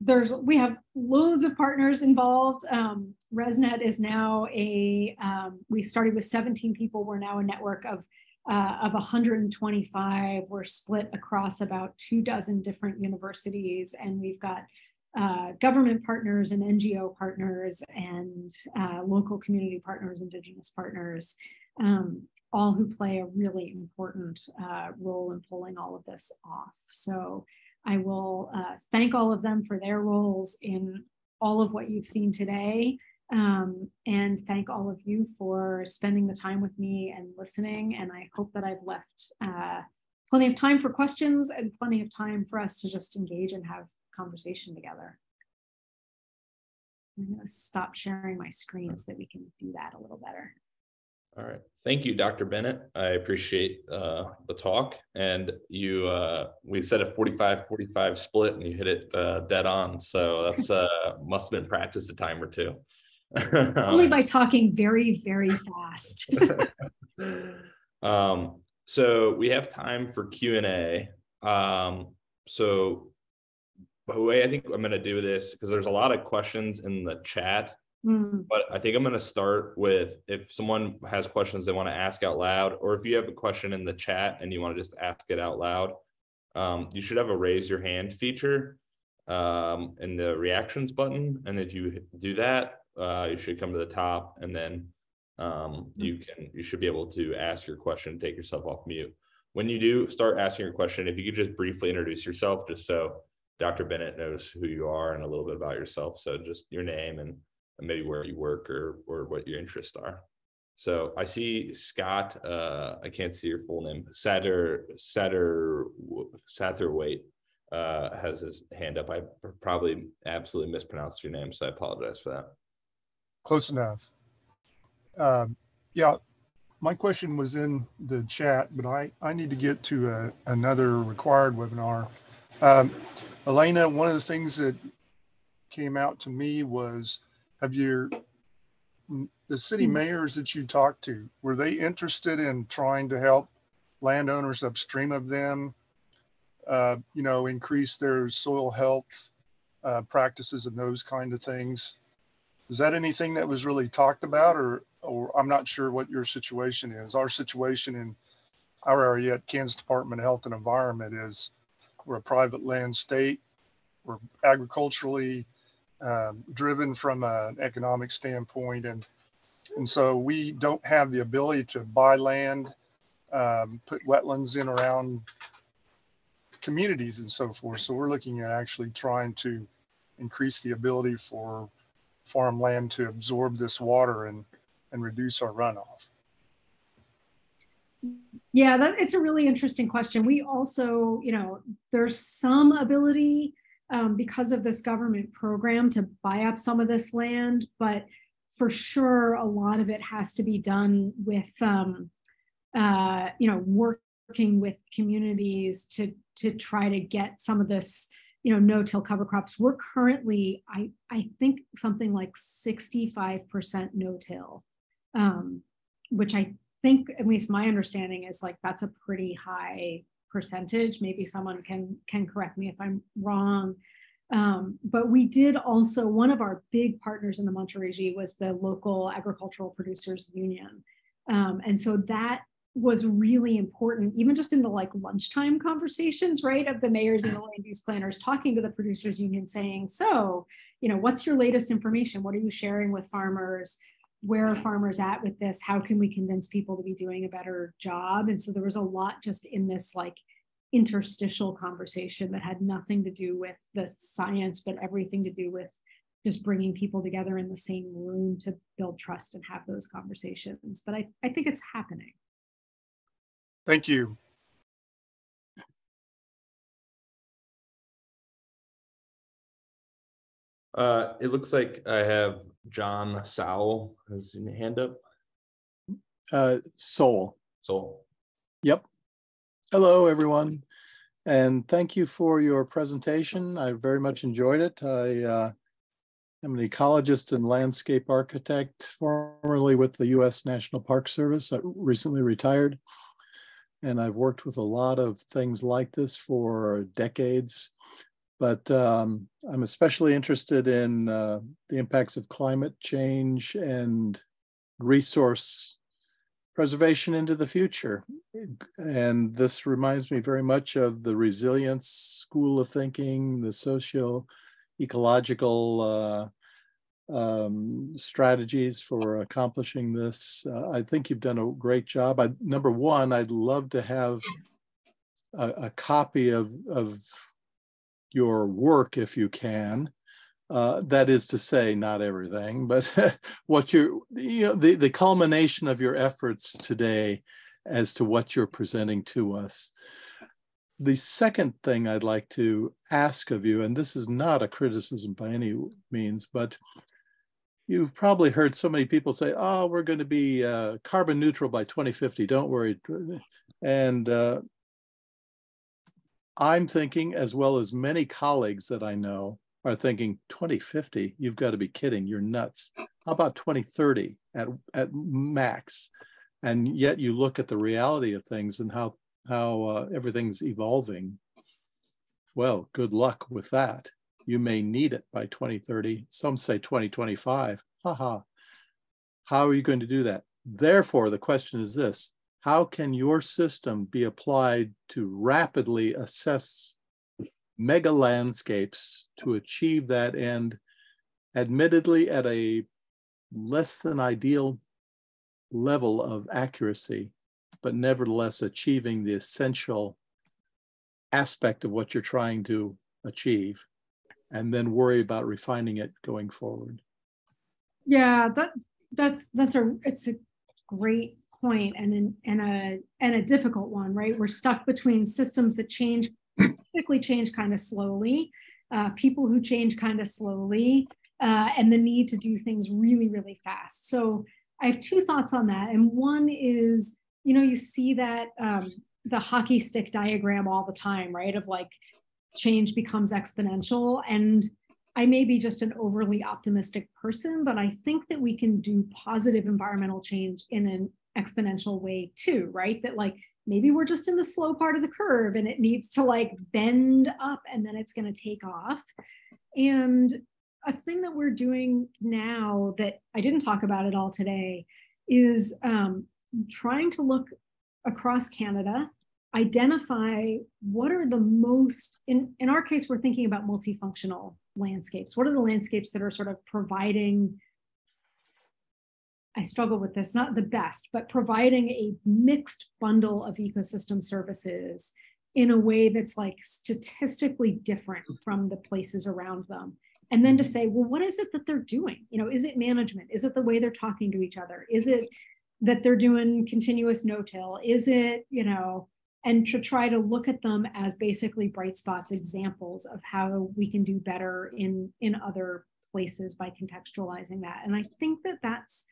there's we have loads of partners involved. Um, ResNet is now a um, we started with 17 people. We're now a network of uh, of 125. We're split across about two dozen different universities, and we've got uh, government partners and NGO partners and uh, local community partners, indigenous partners, um, all who play a really important uh, role in pulling all of this off. So I will uh, thank all of them for their roles in all of what you've seen today. Um, and thank all of you for spending the time with me and listening. And I hope that I've left uh, plenty of time for questions and plenty of time for us to just engage and have conversation together. I'm going to stop sharing my screen so that we can do that a little better. All right. Thank you, Dr. Bennett. I appreciate uh, the talk. And you, uh, we said a 45 45 split and you hit it uh, dead on. So that's uh, must have been practice a time or two. Only by talking very, very fast. um, so we have time for Q&A. Um, so the way I think I'm going to do this, because there's a lot of questions in the chat Mm. But I think I'm going to start with if someone has questions they want to ask out loud, or if you have a question in the chat and you want to just ask it out loud, um, you should have a raise your hand feature um, in the reactions button. And if you do that, uh, you should come to the top and then um, hmm. you can you should be able to ask your question, take yourself off mute. When you do start asking your question, if you could just briefly introduce yourself, just so Dr. Bennett knows who you are and a little bit about yourself. So just your name and maybe where you work or or what your interests are. So I see Scott. Uh, I can't see your full name. Satter Satter Satterwait uh, has his hand up. I probably absolutely mispronounced your name, so I apologize for that. Close enough. Um, yeah, my question was in the chat, but I, I need to get to a, another required webinar. Um, Elena, one of the things that came out to me was have your the city hmm. mayors that you talked to were they interested in trying to help landowners upstream of them uh, you know increase their soil health uh, practices and those kind of things is that anything that was really talked about or or i'm not sure what your situation is our situation in our area at kansas department of health and environment is we're a private land state we're agriculturally um, driven from an economic standpoint. And, and so we don't have the ability to buy land, um, put wetlands in around communities and so forth. So we're looking at actually trying to increase the ability for farmland to absorb this water and, and reduce our runoff. Yeah, that, it's a really interesting question. We also, you know, there's some ability um, because of this government program to buy up some of this land, but for sure, a lot of it has to be done with, um, uh, you know, working with communities to to try to get some of this, you know, no-till cover crops. We're currently, I I think, something like 65% no-till, um, which I think, at least my understanding is like that's a pretty high percentage. Maybe someone can can correct me if I'm wrong. Um, but we did also, one of our big partners in the Montérégie was the local agricultural producers union. Um, and so that was really important, even just in the like lunchtime conversations, right, of the mayors and the land use planners talking to the producers union saying, so, you know, what's your latest information? What are you sharing with farmers? where are farmers at with this? How can we convince people to be doing a better job? And so there was a lot just in this like interstitial conversation that had nothing to do with the science, but everything to do with just bringing people together in the same room to build trust and have those conversations. But I, I think it's happening. Thank you. Uh, it looks like I have John Sowell has his hand up. Uh, Soul. Soul. Yep. Hello, everyone. And thank you for your presentation. I very much enjoyed it. I uh, am an ecologist and landscape architect, formerly with the U.S. National Park Service. I recently retired. And I've worked with a lot of things like this for decades But um, I'm especially interested in uh, the impacts of climate change and resource preservation into the future. And this reminds me very much of the resilience school of thinking, the socio ecological uh, um, strategies for accomplishing this. Uh, I think you've done a great job. I, number one, I'd love to have a, a copy of, of your work if you can. Uh, that is to say, not everything, but what you you know the, the culmination of your efforts today as to what you're presenting to us. The second thing I'd like to ask of you, and this is not a criticism by any means, but you've probably heard so many people say, "Oh, we're going to be uh, carbon neutral by 2050. Don't worry." And uh, I'm thinking, as well as many colleagues that I know, are thinking 2050. You've got to be kidding. You're nuts. How about 2030 at at max? And yet you look at the reality of things and how how uh, everything's evolving. Well, good luck with that you may need it by 2030. Some say 2025. Haha. How are you going to do that? Therefore, the question is this how can your system be applied to rapidly assess mega landscapes to achieve that end, admittedly at a less than ideal level of accuracy, but nevertheless achieving the essential aspect of what you're trying to achieve? And then worry about refining it going forward. Yeah, that that's that's a it's a great point and an, and a and a difficult one, right? We're stuck between systems that change typically change kind of slowly, uh, people who change kind of slowly, uh, and the need to do things really really fast. So I have two thoughts on that, and one is you know you see that um, the hockey stick diagram all the time, right? Of like change becomes exponential. And I may be just an overly optimistic person, but I think that we can do positive environmental change in an exponential way too, right? That like maybe we're just in the slow part of the curve and it needs to like bend up and then it's going to take off. And a thing that we're doing now that I didn't talk about at all today is um, trying to look across Canada identify what are the most in in our case we're thinking about multifunctional landscapes. What are the landscapes that are sort of providing i struggle with this not the best but providing a mixed bundle of ecosystem services in a way that's like statistically different from the places around them? And then to mm-hmm. say well what is it that they're doing? You know is it management? Is it the way they're talking to each other? Is it that they're doing continuous no-till? Is it you know and to try to look at them as basically bright spots examples of how we can do better in in other places by contextualizing that and i think that that's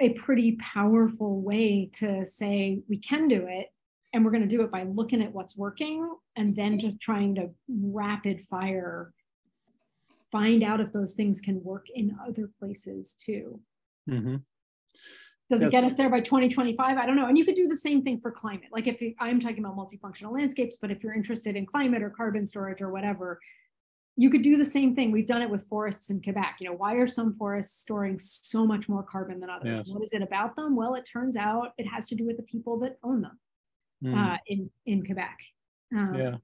a pretty powerful way to say we can do it and we're going to do it by looking at what's working and then just trying to rapid fire find out if those things can work in other places too mm-hmm. Does it get us there by 2025? I don't know. And you could do the same thing for climate. Like if you, I'm talking about multifunctional landscapes, but if you're interested in climate or carbon storage or whatever, you could do the same thing. We've done it with forests in Quebec. You know, why are some forests storing so much more carbon than others? Yes. What is it about them? Well, it turns out it has to do with the people that own them mm. uh, in in Quebec. Um, yeah,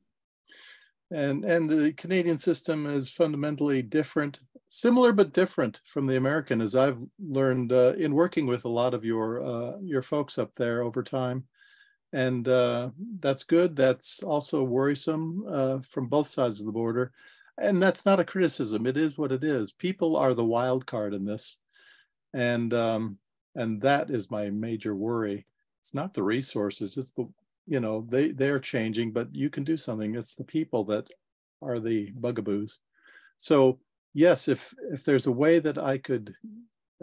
and and the Canadian system is fundamentally different similar but different from the American, as I've learned uh, in working with a lot of your uh, your folks up there over time, and uh, that's good. That's also worrisome uh, from both sides of the border, and that's not a criticism. It is what it is. People are the wild card in this, and um, and that is my major worry. It's not the resources. It's the you know they they're changing, but you can do something. It's the people that are the bugaboos. So yes, if if there's a way that I could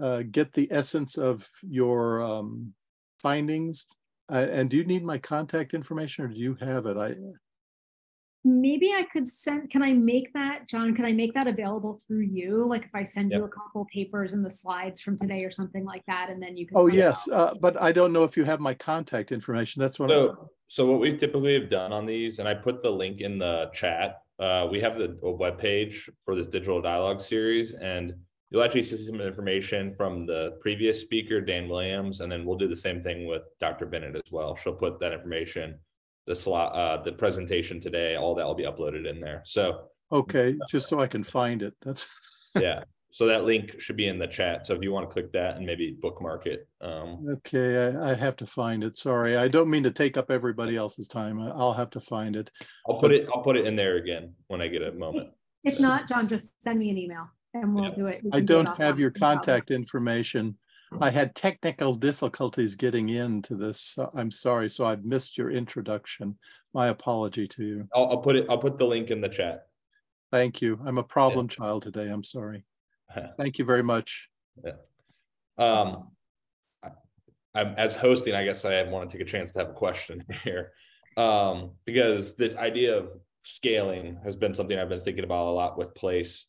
uh, get the essence of your um, findings, uh, and do you need my contact information, or do you have it? I maybe I could send. Can I make that, John? Can I make that available through you? Like if I send yep. you a couple papers and the slides from today or something like that, and then you can. Oh yes, uh, but I don't know if you have my contact information. That's what. So, I'm... so what we typically have done on these, and I put the link in the chat uh, we have the a webpage for this digital dialogue series, and you'll actually see some information from the previous speaker, Dan Williams, and then we'll do the same thing with Dr. Bennett as well. She'll put that information, the slot, uh, the presentation today, all that will be uploaded in there. So Okay, just so I can find it. That's, yeah, so that link should be in the chat. So if you want to click that and maybe bookmark it, um, okay, I, I have to find it. Sorry, I don't mean to take up everybody else's time. I- I'll have to find it. I'll put it, I'll put it in there again when I get a moment. If not, John, just send me an email and we'll Yeah. do it. We I do it don't have your no contact information. I had technical difficulties getting into this. I'm sorry, so I've missed your introduction. My apology to you. I'll, I'll put it, I'll put the link in the chat. Thank you. I'm a problem child today. I'm sorry. Thank you very much. Um, I- I'm as hosting, I guess I want to take a chance to have a question here. Um, because this idea of scaling has been something I've been thinking about a lot with place.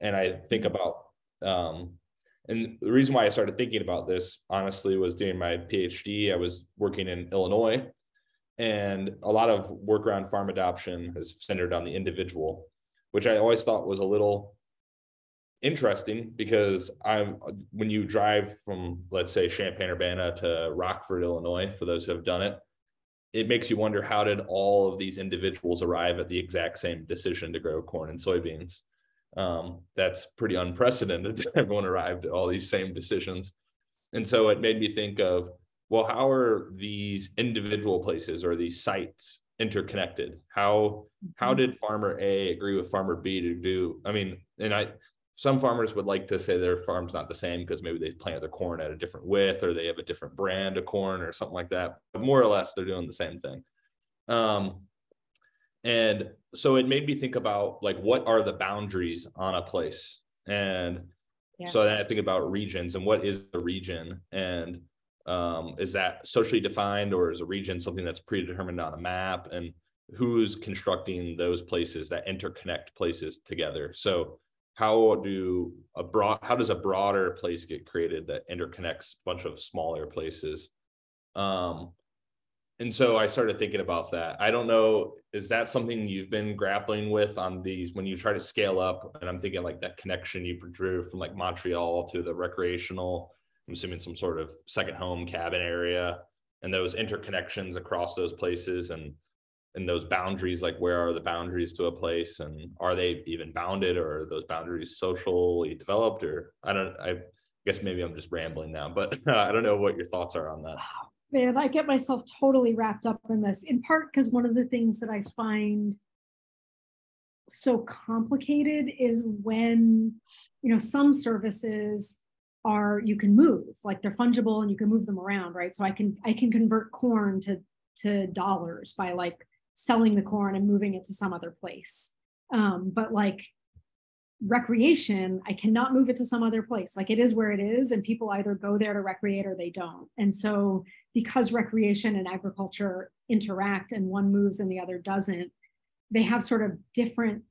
And I think about, um, and the reason why I started thinking about this honestly was doing my PhD. I was working in Illinois and a lot of work around farm adoption is centered on the individual, which I always thought was a little interesting because I'm when you drive from let's say Champaign Urbana to Rockford, Illinois, for those who have done it, it makes you wonder how did all of these individuals arrive at the exact same decision to grow corn and soybeans. Um, that's pretty unprecedented. that Everyone arrived at all these same decisions, and so it made me think of well, how are these individual places or these sites interconnected? How how did farmer A agree with farmer B to do? I mean, and I some farmers would like to say their farm's not the same because maybe they plant their corn at a different width or they have a different brand of corn or something like that. But more or less, they're doing the same thing. Um, and so it made me think about like what are the boundaries on a place, and Yeah. so then I think about regions and what is a region and um, is that socially defined or is a region something that's predetermined on a map and who's constructing those places that interconnect places together so how do a broad how does a broader place get created that interconnects a bunch of smaller places? Um and so i started thinking about that. I don't know is that something you've been grappling with on these when you try to scale up and i'm thinking like that connection you drew from like montreal to the recreational i'm assuming some sort of second home cabin area and those interconnections across those places and and those boundaries like where are the boundaries to a place and are they even bounded or are those boundaries socially developed or i don't i guess maybe i'm just rambling now but i don't know what your thoughts are on that Man, I get myself totally wrapped up in this, in part because one of the things that I find so complicated is when, you know, some services are you can move, like they're fungible and you can move them around, right? So I can I can convert corn to to dollars by like selling the corn and moving it to some other place. Um, but like recreation, I cannot move it to some other place. Like it is where it is, and people either go there to recreate or they don't. And so because recreation and agriculture interact and one moves and the other doesn't, they have sort of different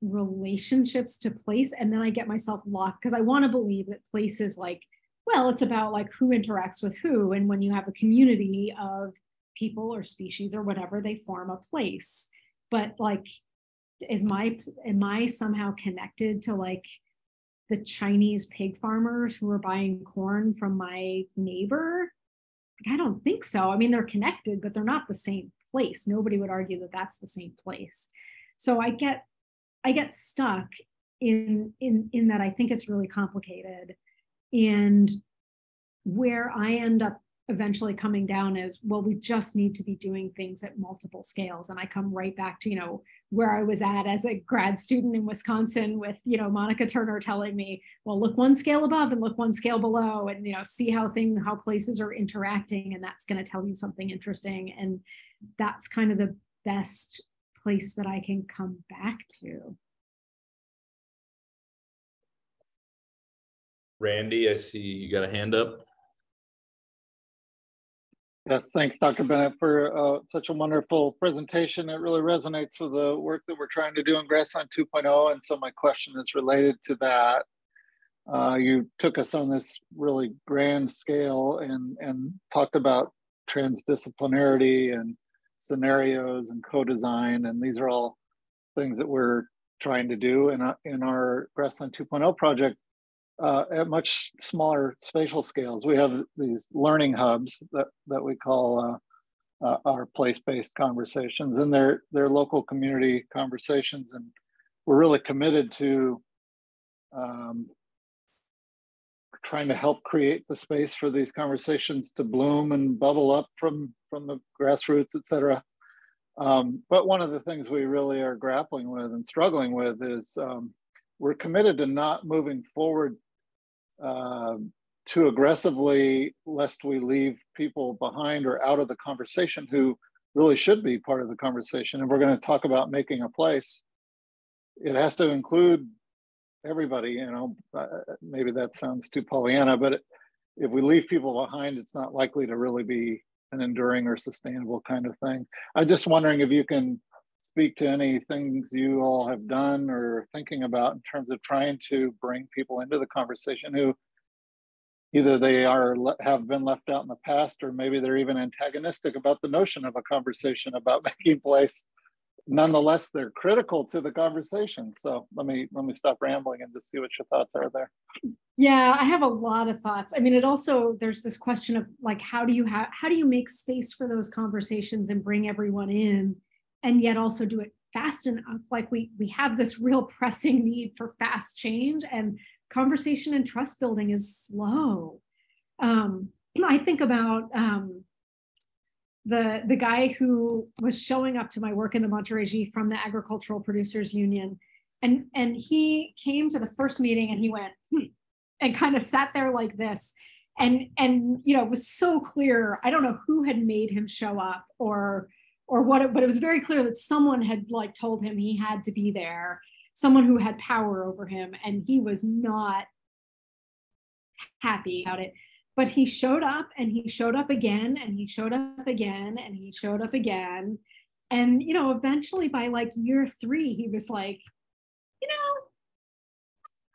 relationships to place. And then I get myself locked because I want to believe that place is like, well, it's about like who interacts with who. And when you have a community of people or species or whatever, they form a place. But like, is my am I somehow connected to like the Chinese pig farmers who are buying corn from my neighbor? I don't think so. I mean, they're connected, but they're not the same place. Nobody would argue that that's the same place. So I get, I get stuck in in in that I think it's really complicated, and where I end up eventually coming down is well, we just need to be doing things at multiple scales, and I come right back to you know where I was at as a grad student in Wisconsin with, you know, Monica Turner telling me, well, look one scale above and look one scale below and, you know, see how thing, how places are interacting. And that's going to tell you something interesting. And that's kind of the best place that I can come back to. randy i see you got a hand up Yes, thanks, Dr. Bennett, for uh, such a wonderful presentation. It really resonates with the work that we're trying to do in Grassland 2.0. And so my question is related to that. Uh, you took us on this really grand scale and, and talked about transdisciplinarity and scenarios and co-design. And these are all things that we're trying to do in, our, in our Grassland 2.0 project uh, at much smaller spatial scales. We have these learning hubs that, that we call uh, uh, our place-based conversations and they're, they're local community conversations. And we're really committed to um, trying to help create the space for these conversations to bloom and bubble up from, from the grassroots, et cetera. Um, but one of the things we really are grappling with and struggling with is um, we're committed to not moving forward uh, too aggressively, lest we leave people behind or out of the conversation who really should be part of the conversation. And we're going to talk about making a place. It has to include everybody. You know, uh, maybe that sounds too Pollyanna, but if we leave people behind, it's not likely to really be an enduring or sustainable kind of thing. I'm just wondering if you can speak to any things you all have done or thinking about in terms of trying to bring people into the conversation who either they are have been left out in the past or maybe they're even antagonistic about the notion of a conversation about making place. Nonetheless they're critical to the conversation. So let me let me stop rambling and just see what your thoughts are there. Yeah i have a lot of thoughts. I mean it also there's this question of like how do you have how do you make space for those conversations and bring everyone in and yet also do it fast enough. Like we we have this real pressing need for fast change and conversation and trust building is slow. Um i think about um the the guy who was showing up to my work in the Montérégie from the Agricultural Producers Union, and and he came to the first meeting and he went hmm, and kind of sat there like this, and and you know it was so clear. I don't know who had made him show up or or what, it, but it was very clear that someone had like told him he had to be there, someone who had power over him, and he was not happy about it. But he showed up and he showed up again and he showed up again and he showed up again. And you know eventually by like year three he was like you know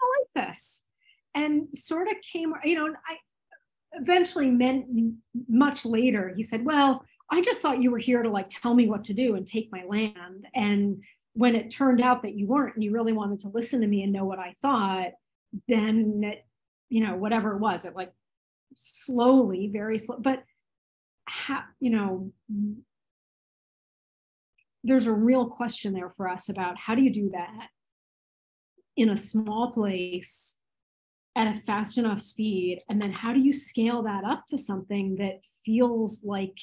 i like this. And sort of came you know i eventually meant much later he said well i just thought you were here to like tell me what to do and take my land. And when it turned out that you weren't and you really wanted to listen to me and know what i thought then it, you know whatever it was it like slowly, very slow, but how, you know, there's a real question there for us about how do you do that in a small place at a fast enough speed? And then how do you scale that up to something that feels like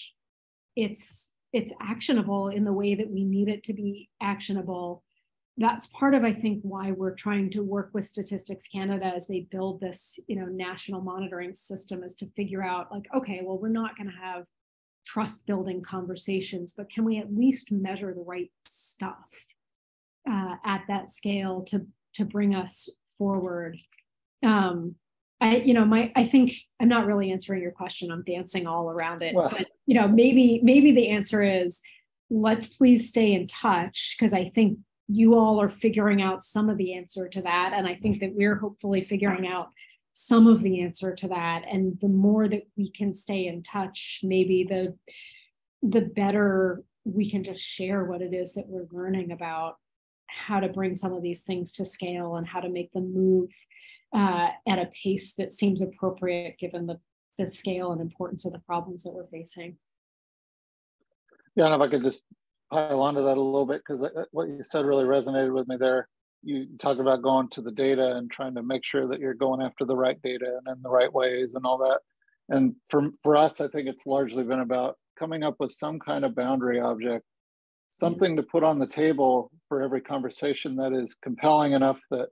it's it's actionable in the way that we need it to be actionable. That's part of i think why we're trying to work with statistics canada as they build this you know national monitoring system is to figure out like okay well we're not going to have trust building conversations but can we at least measure the right stuff uh, at that scale to to bring us forward? Um i you know my i think i'm not really answering your question i'm dancing all around it but you know maybe maybe the answer is let's please stay in touch because i think you all are figuring out some of the answer to that. And I think that we're hopefully figuring out some of the answer to that. And the more that we can stay in touch, maybe the the better we can just share what it is that we're learning about how to bring some of these things to scale and how to make them move uh, at a pace that seems appropriate given the, the scale and importance of the problems that we're facing. Yeah, and if I could just pile onto that a little bit because uh, what you said really resonated with me there. You talked about going to the data and trying to make sure that you're going after the right data and in the right ways and all that. And for, for us, I think it's largely been about coming up with some kind of boundary object, something to put on the table for every conversation that is compelling enough that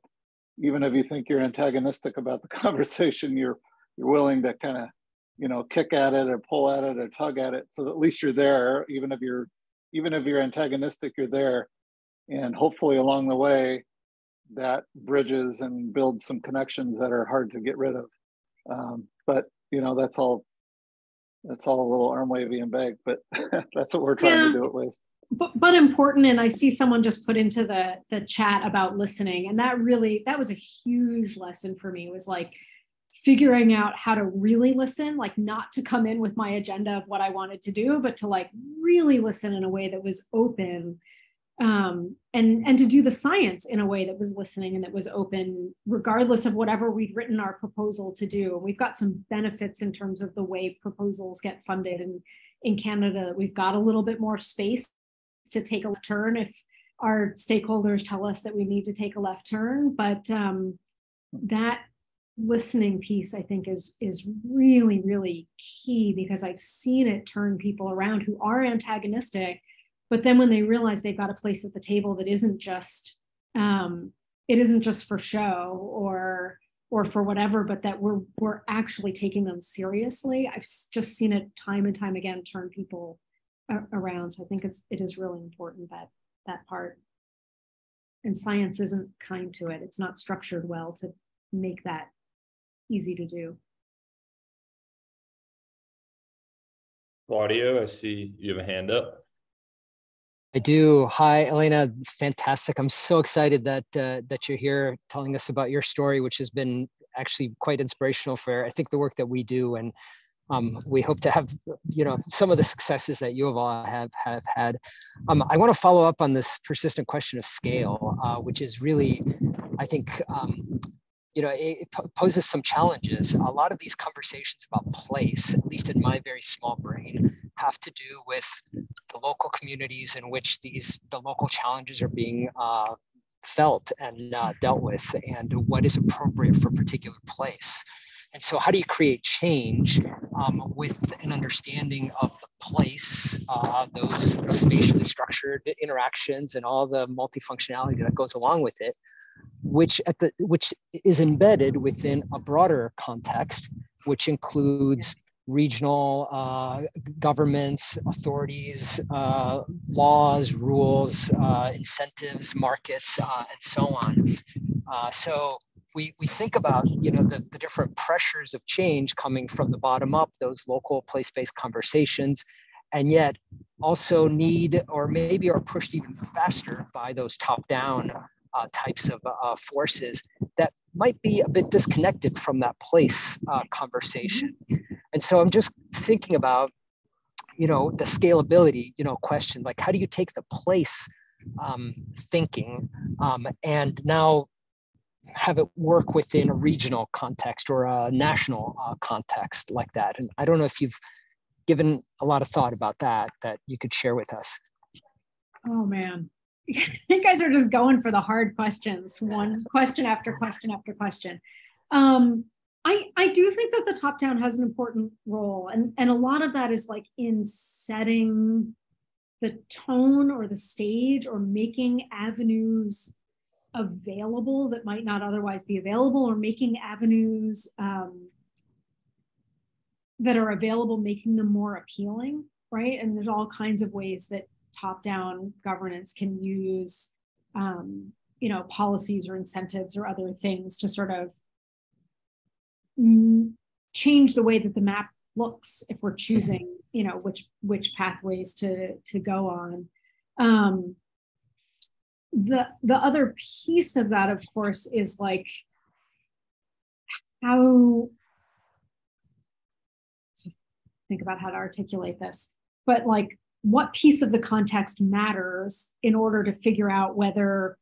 even if you think you're antagonistic about the conversation, you're you're willing to kind of you know kick at it or pull at it or tug at it so at least you're there even if you're even if you're antagonistic, you're there. And hopefully along the way, that bridges and builds some connections that are hard to get rid of. Um, but you know, that's all that's all a little arm wavy and vague, but that's what we're trying yeah. to do at least. But, but important and i see someone just put into the the chat about listening and that really that was a huge lesson for me was like figuring out how to really listen, like not to come in with my agenda of what I wanted to do, but to like really listen in a way that was open um, and and to do the science in a way that was listening and that was open regardless of whatever we'd written our proposal to do. We've got some benefits in terms of the way proposals get funded and in canada we've got a little bit more space to take a turn if our stakeholders tell us that we need to take a left turn. But um, that listening piece i think is is really really key because i've seen it turn people around who are antagonistic but then when they realize they've got a place at the table that isn't just um, it isn't just for show or or for whatever but that we're we're actually taking them seriously i've just seen it time and time again turn people around so i think it's it is really important that that part and science isn't kind to it it's not structured well to make that easy to do. Claudio, I see you have a hand up. I do. Hi, Elena. Fantastic. I'm so excited that uh, that you're here telling us about your story, which has been actually quite inspirational for I think the work that we do, and um, we hope to have you know some of the successes that you have all have have had. Um, I want to follow up on this persistent question of scale, uh, which is really, I think, um, you know, it, poses some challenges. A lot of these conversations about place, at least in my very small brain, have to do with the local communities in which these the local challenges are being uh, felt and uh, dealt with, and what is appropriate for a particular place. And so, how do you create change um, with an understanding of the place, uh, those spatially structured interactions, and all the multifunctionality that goes along with it, which at the which is embedded within a broader context, which includes regional uh, governments, authorities, uh, laws, rules, uh, incentives, markets, uh, and so on. Uh, so we, we think about you know the, the different pressures of change coming from the bottom up, those local place-based conversations, and yet also need or maybe are pushed even faster by those top-down uh, types of uh, forces that might be a bit disconnected from that place uh, conversation. And so I'm just thinking about, you know, the scalability, you know, question like how do you take the place um, thinking um, and now have it work within a regional context or a national uh, context like that? And I don't know if you've given a lot of thought about that that you could share with us. Oh man, you guys are just going for the hard questions, one question after question after question. Um, I, I do think that the top down has an important role, and, and a lot of that is like in setting the tone or the stage or making avenues available that might not otherwise be available or making avenues um, that are available, making them more appealing, right? And there's all kinds of ways that top-down governance can use um, you know policies or incentives or other things to sort of change the way that the map looks if we're choosing you know which which pathways to to go on um, the the other piece of that of course is like how to think about how to articulate this but like what piece of the context matters in order to figure out whether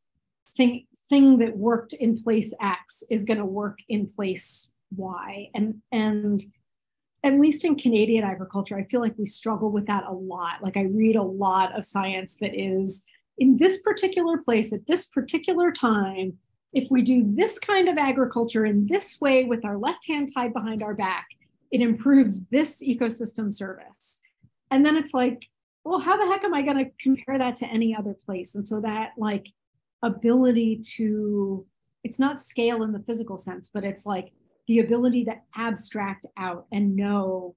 thing thing that worked in place X is going to work in place Y. And and at least in Canadian agriculture, I feel like we struggle with that a lot. Like I read a lot of science that is in this particular place at this particular time. If we do this kind of agriculture in this way with our left hand tied behind our back, it improves this ecosystem service. And then it's like, well, how the heck am I going to compare that to any other place? And so that like ability to, it's not scale in the physical sense, but it's like the ability to abstract out and know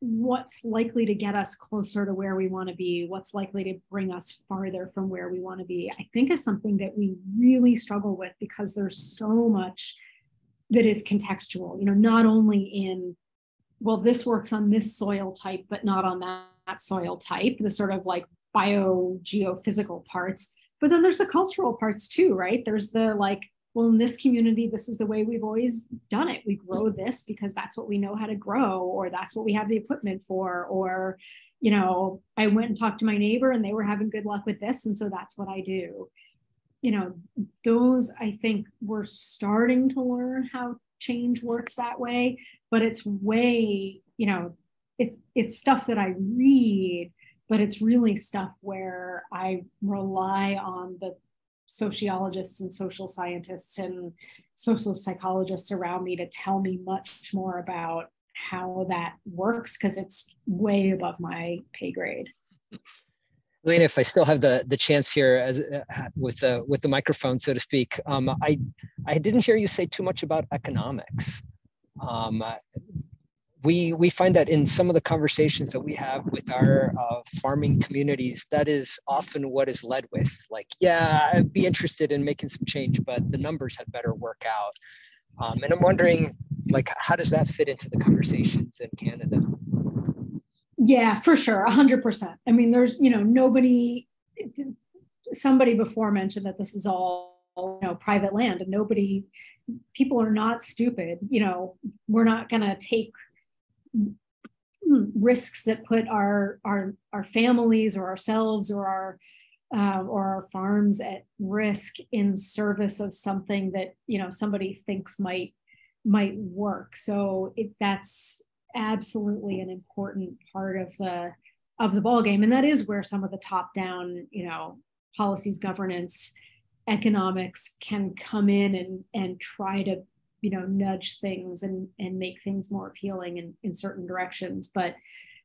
what's likely to get us closer to where we want to be, what's likely to bring us farther from where we want to be, I think is something that we really struggle with because there's so much that is contextual, you know, not only in, well, this works on this soil type, but not on that soil type, the sort of like bio geophysical parts. But then there's the cultural parts too, right? There's the like, well, in this community, this is the way we've always done it. We grow this because that's what we know how to grow, or that's what we have the equipment for, or you know, I went and talked to my neighbor and they were having good luck with this. And so that's what I do. You know, those I think we're starting to learn how change works that way, but it's way, you know, it's it's stuff that I read, but it's really stuff where I rely on the sociologists and social scientists and social psychologists around me to tell me much more about how that works because it's way above my pay grade. Elena, if I still have the the chance here as uh, with the with the microphone, so to speak, um, I I didn't hear you say too much about economics. Um, we we find that in some of the conversations that we have with our uh, farming communities, that is often what is led with. Like, yeah, I'd be interested in making some change, but the numbers had better work out. Um, and I'm wondering, like, how does that fit into the conversations in Canada? Yeah, for sure, a hundred percent. I mean, there's you know nobody. Somebody before mentioned that this is all you know private land, and nobody. People are not stupid. You know, we're not going to take risks that put our our our families or ourselves or our uh, or our farms at risk in service of something that you know somebody thinks might might work. So it, that's absolutely an important part of the of the ball game and that is where some of the top down you know policies governance economics can come in and and try to you know nudge things and and make things more appealing in, in certain directions. But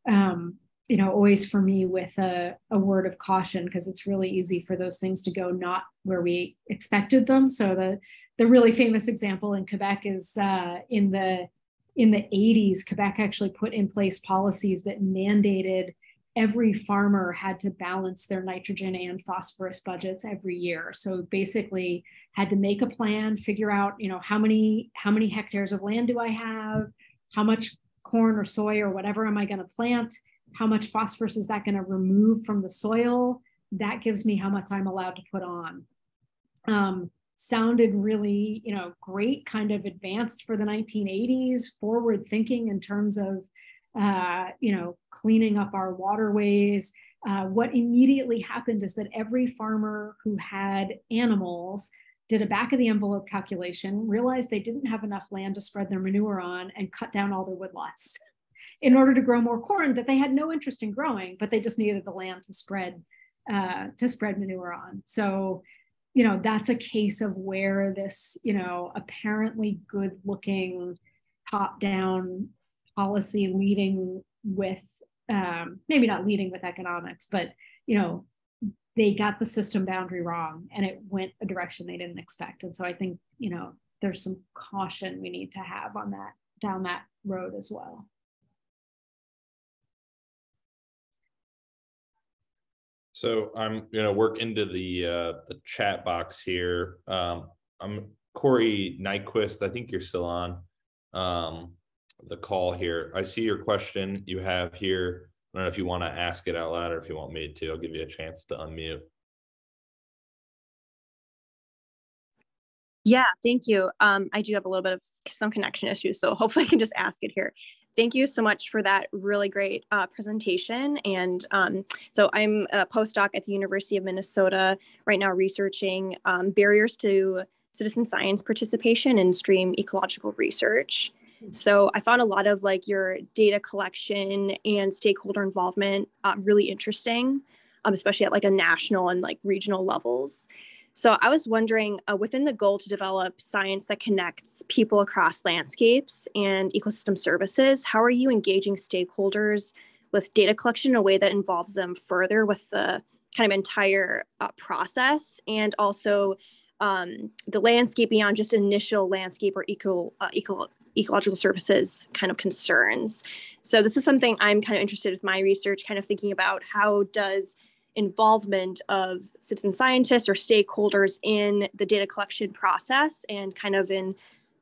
um you know always for me with a, a word of caution because it's really easy for those things to go not where we expected them. So the the really famous example in quebec is uh, in the in the 80s quebec actually put in place policies that mandated every farmer had to balance their nitrogen and phosphorus budgets every year. So basically had to make a plan, figure out, you know, how many how many hectares of land do I have? How much corn or soy or whatever am I going to plant? How much phosphorus is that going to remove from the soil? That gives me how much I'm allowed to put on. Um, sounded really, you know, great, kind of advanced for the 1980s, forward thinking in terms of uh, you know, cleaning up our waterways. Uh, what immediately happened is that every farmer who had animals did a back of the envelope calculation, realized they didn't have enough land to spread their manure on, and cut down all their woodlots in order to grow more corn that they had no interest in growing, but they just needed the land to spread uh, to spread manure on. So, you know, that's a case of where this, you know, apparently good-looking top-down policy leading with um, maybe not leading with economics, but you know they got the system boundary wrong and it went a direction they didn't expect. And so I think you know there's some caution we need to have on that down that road as well. So I'm gonna work into the uh, the chat box here. Um, I'm Corey Nyquist. I think you're still on. Um, the call here. I see your question you have here. I don't know if you want to ask it out loud or if you want me to. I'll give you a chance to unmute. Yeah, thank you. Um, I do have a little bit of some connection issues, so hopefully I can just ask it here. Thank you so much for that really great uh, presentation. And um, so I'm a postdoc at the University of Minnesota right now researching um, barriers to citizen science participation in stream ecological research. So I found a lot of like your data collection and stakeholder involvement um, really interesting, um, especially at like a national and like regional levels. So I was wondering, uh, within the goal to develop science that connects people across landscapes and ecosystem services, how are you engaging stakeholders with data collection in a way that involves them further with the kind of entire uh, process and also um, the landscape beyond just initial landscape or eco, uh, eco ecological services kind of concerns. So this is something I'm kind of interested with my research, kind of thinking about how does involvement of citizen scientists or stakeholders in the data collection process and kind of in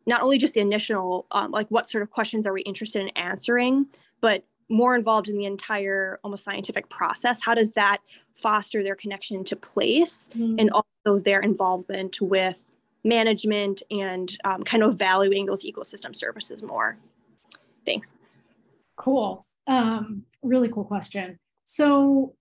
not only just the initial, um, like what sort of questions are we interested in answering, but more involved in the entire almost scientific process. How does that foster their connection to place mm-hmm. and also their involvement with management and um, kind of valuing those ecosystem services more? Thanks. Cool. Um, really cool question. So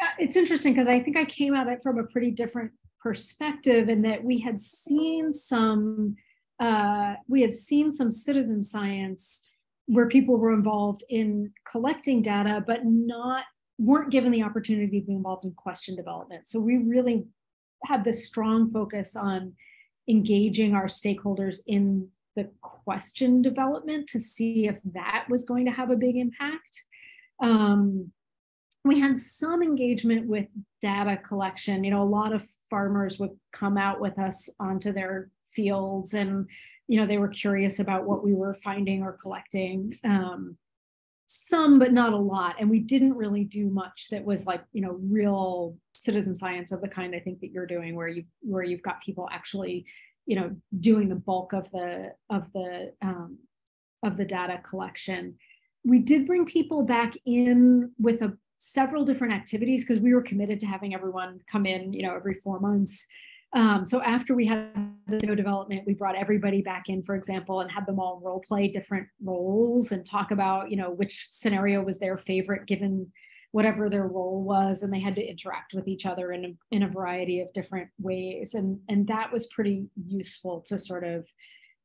uh, it's interesting because I think I came at it from a pretty different perspective in that we had seen some uh, we had seen some citizen science where people were involved in collecting data, but not weren't given the opportunity to be involved in question development. So we really had this strong focus on engaging our stakeholders in the question development to see if that was going to have a big impact. Um, we had some engagement with data collection. You know, a lot of farmers would come out with us onto their fields and, you know, they were curious about what we were finding or collecting. Um, some, but not a lot. And we didn't really do much that was like, you know, real citizen science of the kind I think that you're doing, where you where you've got people actually, you know, doing the bulk of the of the um, of the data collection. We did bring people back in with a several different activities because we were committed to having everyone come in, you know, every four months. Um, so after we had the development, we brought everybody back in, for example, and had them all role play different roles and talk about, you know, which scenario was their favorite given whatever their role was, and they had to interact with each other in a, in a variety of different ways, and and that was pretty useful to sort of,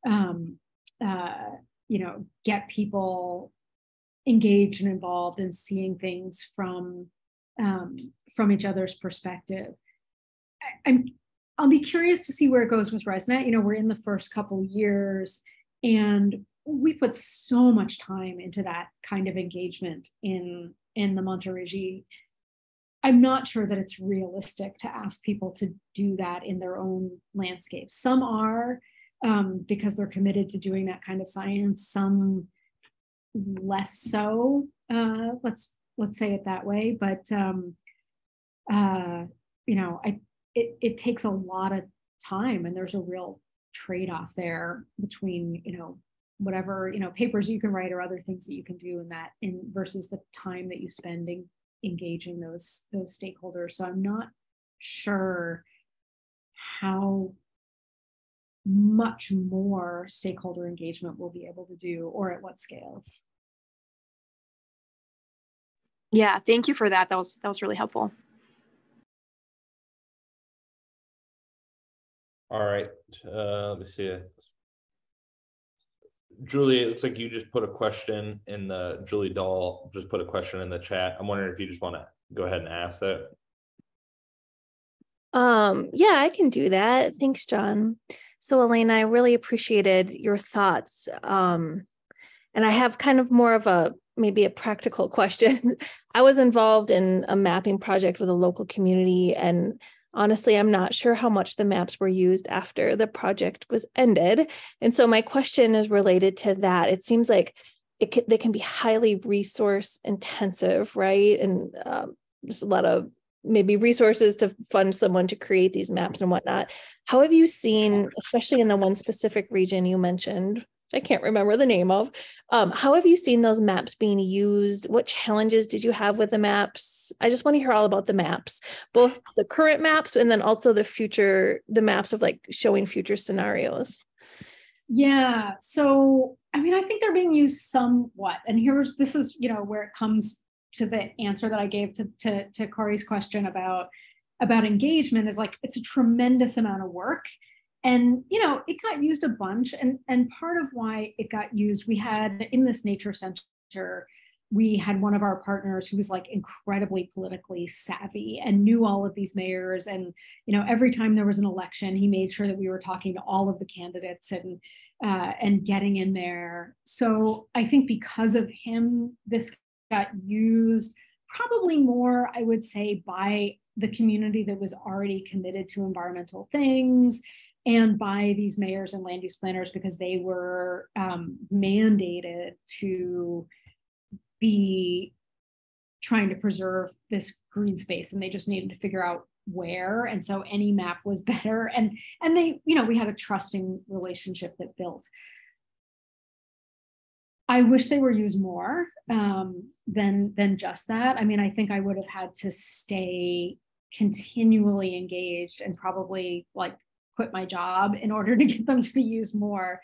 um, uh, you know, get people engaged and involved in seeing things from um, from each other's perspective. I, I'm I'll be curious to see where it goes with ResNet. You know, we're in the first couple years, and we put so much time into that kind of engagement in in the Montérégie. I'm not sure that it's realistic to ask people to do that in their own landscape. Some are um, because they're committed to doing that kind of science. Some less so. Uh, let's let's say it that way. But um, uh, you know, I it it takes a lot of time, and there's a real trade off there between you know whatever you know papers you can write or other things that you can do in that in versus the time that you spend in, engaging those those stakeholders so i'm not sure how much more stakeholder engagement we'll be able to do or at what scales. Yeah, thank you for that. That was that was really helpful. All right, uh, let me see. Julie, it looks like you just put a question in the Julie Doll just put a question in the chat. I'm wondering if you just want to go ahead and ask that. Um, yeah, I can do that. Thanks, John. So, Elena, I really appreciated your thoughts. Um, and I have kind of more of a maybe a practical question. I was involved in a mapping project with a local community, and honestly, I'm not sure how much the maps were used after the project was ended. And so, my question is related to that. It seems like it can, they can be highly resource intensive, right? And um, there's a lot of maybe resources to fund someone to create these maps and whatnot. How have you seen, especially in the one specific region you mentioned, I can't remember the name of, um, how have you seen those maps being used? What challenges did you have with the maps? I just want to hear all about the maps, both the current maps and then also the future, the maps of like showing future scenarios. Yeah. So, I mean, I think they're being used somewhat. And here's this is, you know, where it comes to the answer that I gave to, to, to Corey's question about, about engagement is like, it's a tremendous amount of work. And, you know, it got used a bunch. And, and part of why it got used, we had in this nature center, we had one of our partners who was like incredibly politically savvy and knew all of these mayors and you know every time there was an election he made sure that we were talking to all of the candidates and uh, and getting in there so i think because of him this got used probably more, I would say, by the community that was already committed to environmental things and by these mayors and land use planners because they were um, mandated to be trying to preserve this green space and they just needed to figure out where and so any map was better and and they you know we had a trusting relationship that built I wish they were used more um, than than just that. I mean, I think I would have had to stay continually engaged and probably like quit my job in order to get them to be used more.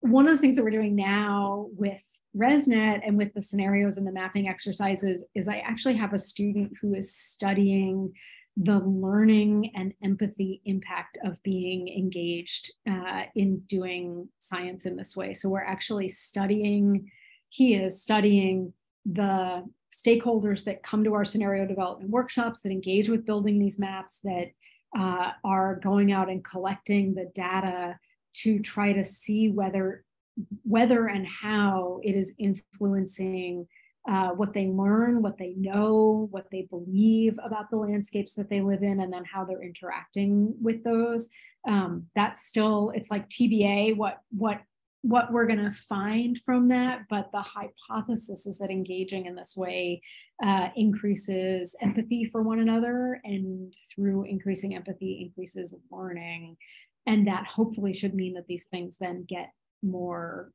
One of the things that we're doing now with ResNet and with the scenarios and the mapping exercises is I actually have a student who is studying the learning and empathy impact of being engaged uh, in doing science in this way. So we're actually studying, he is studying the stakeholders that come to our scenario development workshops that engage with building these maps that uh, are going out and collecting the data to try to see whether whether and how it is influencing uh, what they learn, what they know, what they believe about the landscapes that they live in, and then how they're interacting with those. Um, that's still it's like TBA. What what what we're going to find from that, but the hypothesis is that engaging in this way uh, increases empathy for one another, and through increasing empathy, increases learning, and that hopefully should mean that these things then get more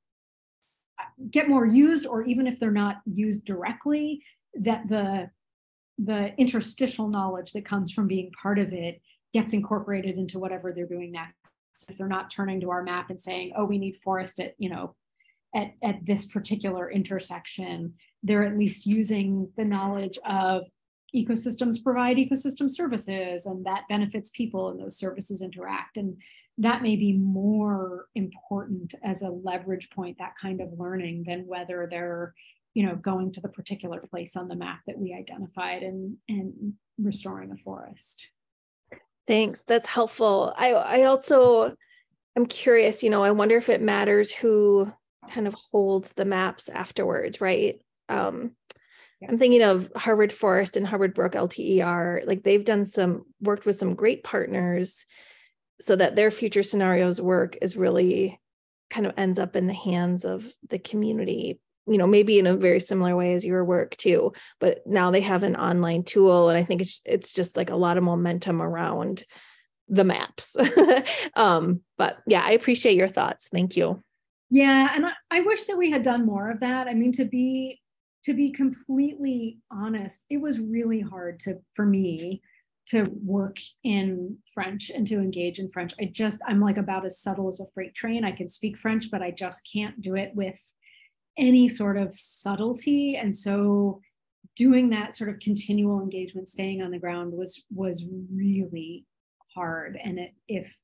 get more used or even if they're not used directly that the the interstitial knowledge that comes from being part of it gets incorporated into whatever they're doing next. If they're not turning to our map and saying oh we need forest at you know at, at this particular intersection they're at least using the knowledge of ecosystems provide ecosystem services and that benefits people and those services interact. And that may be more important as a leverage point that kind of learning than whether they're you know going to the particular place on the map that we identified and and restoring a forest. Thanks. That's helpful. I i also i'm curious you know i wonder if it matters who kind of holds the maps afterwards right? Um yeah. i'm thinking of harvard forest and hubbard brook lter like they've done some worked with some great partners so that their future scenarios work is really kind of ends up in the hands of the community you know maybe in a very similar way as your work too but now they have an online tool and i think it's it's just like a lot of momentum around the maps. Um but yeah i appreciate your thoughts. Thank you yeah and I, I wish that we had done more of that i mean to be to be completely honest it was really hard to for me to work in French and to engage in French. I just, I'm like about as subtle as a freight train. I can speak French, but I just can't do it with any sort of subtlety. And so doing that sort of continual engagement, staying on the ground was was really hard. And it if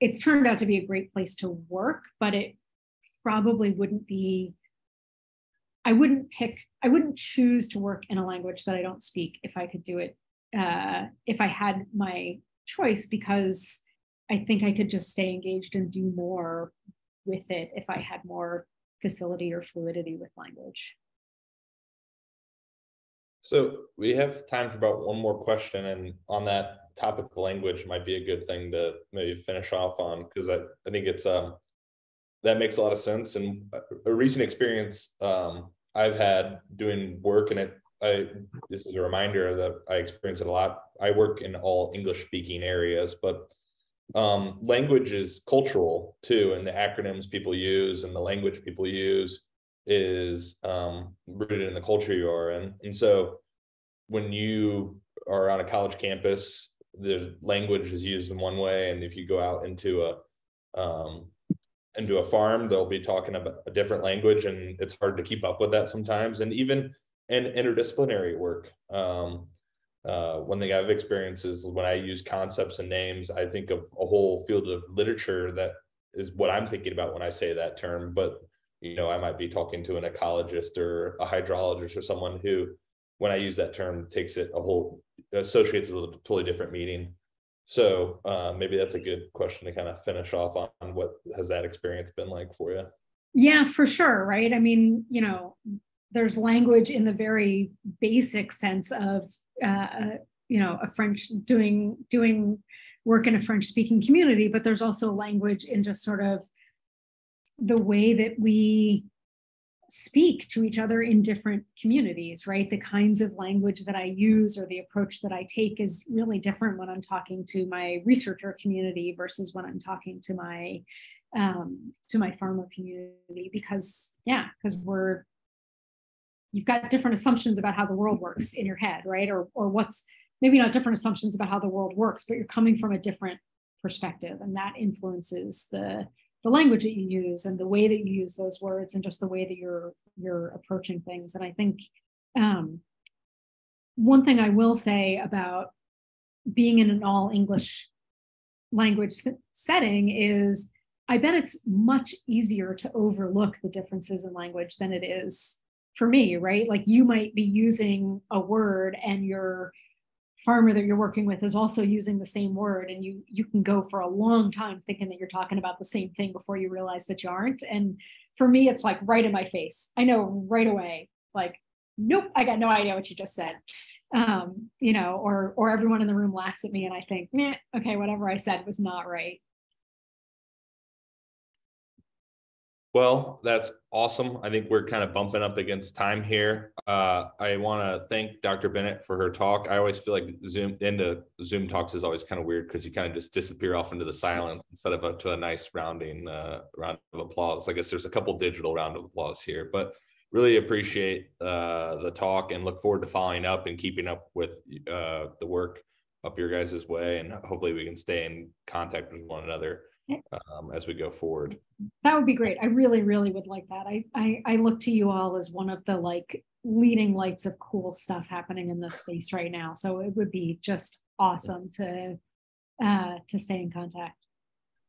it's turned out to be a great place to work, but it probably wouldn't be I wouldn't pick, I wouldn't choose to work in a language that I don't speak if I could do it uh, if I had my choice because I think I could just stay engaged and do more with it if I had more facility or fluidity with language. So we have time for about one more question, and on that topic of language might be a good thing to maybe finish off on because I, I think it's um that makes a lot of sense. And a, recent experience um I've had doing work and it I this is a reminder that I experience it a lot. I work in all English speaking areas, but um, language is cultural too, and the acronyms people use and the language people use is um, rooted in the culture you are in. And so when you are on a college campus, the language is used in one way, and if you go out into a um, into a farm, they'll be talking about a different language, and it's hard to keep up with that sometimes. And even in interdisciplinary work. Um, uh, one thing I've experienced is when I use concepts and names, I think of a whole field of literature that is what I'm thinking about when I say that term. But you know, I might be talking to an ecologist or a hydrologist or someone who, when I use that term, takes it a whole associates it with a totally different meaning. So uh, maybe that's a good question to kind of finish off on. What has that experience been like for you? Yeah, for sure. Right. I mean, you know, there's language in the very basic sense of uh, you know a French doing doing work in a French speaking community, but there's also language in just sort of the way that we speak to each other in different communities, right? The kinds of language that I use or the approach that I take is really different when I'm talking to my researcher community versus when I'm talking to my um, to my farmer community because yeah, because we're you've got different assumptions about how the world works in your head, right? Or or what's maybe not different assumptions about how the world works, but you're coming from a different perspective, and that influences the the language that you use and the way that you use those words and just the way that you're you're approaching things. And I think um, one thing I will say about being in an all English language setting is I bet it's much easier to overlook the differences in language than it is for me, right? Like you might be using a word and your farmer that you're working with is also using the same word and you you can go for a long time thinking that you're talking about the same thing before you realize that you aren't. And for me it's like right in my face. I know right away like nope i got no idea what you just said. Um you know or or everyone in the room laughs at me and i think okay whatever i said was not right Well, that's awesome. I think we're kind of bumping up against time here. Uh, I want to thank Dr. Bennett for her talk. I always feel like Zoom into Zoom talks is always kind of weird because you kind of just disappear off into the silence instead of to a nice rounding uh, round of applause. I guess there's a couple digital round of applause here, but really appreciate uh, the talk and look forward to following up and keeping up with uh, the work up your guys' way. And hopefully we can stay in contact with one another um, as we go forward. That would be great. I really, really would like that. I, I, I look to you all as one of the like leading lights of cool stuff happening in this space right now. So it would be just awesome to uh, to stay in contact.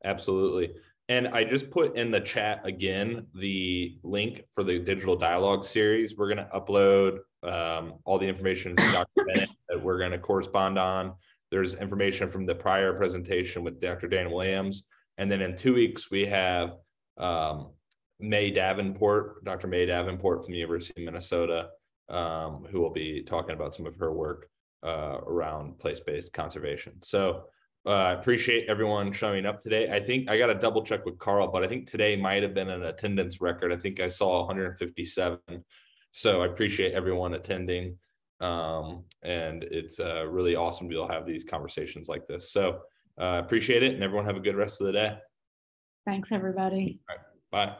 Absolutely. And I just put in the chat again the link for the digital dialogue series. We're going to upload um, all the information from Dr. Bennett that we're going to correspond on. There's information from the prior presentation with Dr. Dan Williams. And then in two weeks, we have um, Mae Davenport, Dr. Mae Davenport from the University of Minnesota, um, who will be talking about some of her work uh, around place-based conservation. So uh, I uh, appreciate everyone showing up today. I think I got to double check with Carl, but I think today might have been an attendance record. I think I saw 157. So I appreciate everyone attending. Um, and it's uh, really awesome to be able to have these conversations like this. So uh, appreciate it, and everyone have a good rest of the day. Thanks, everybody. Bye.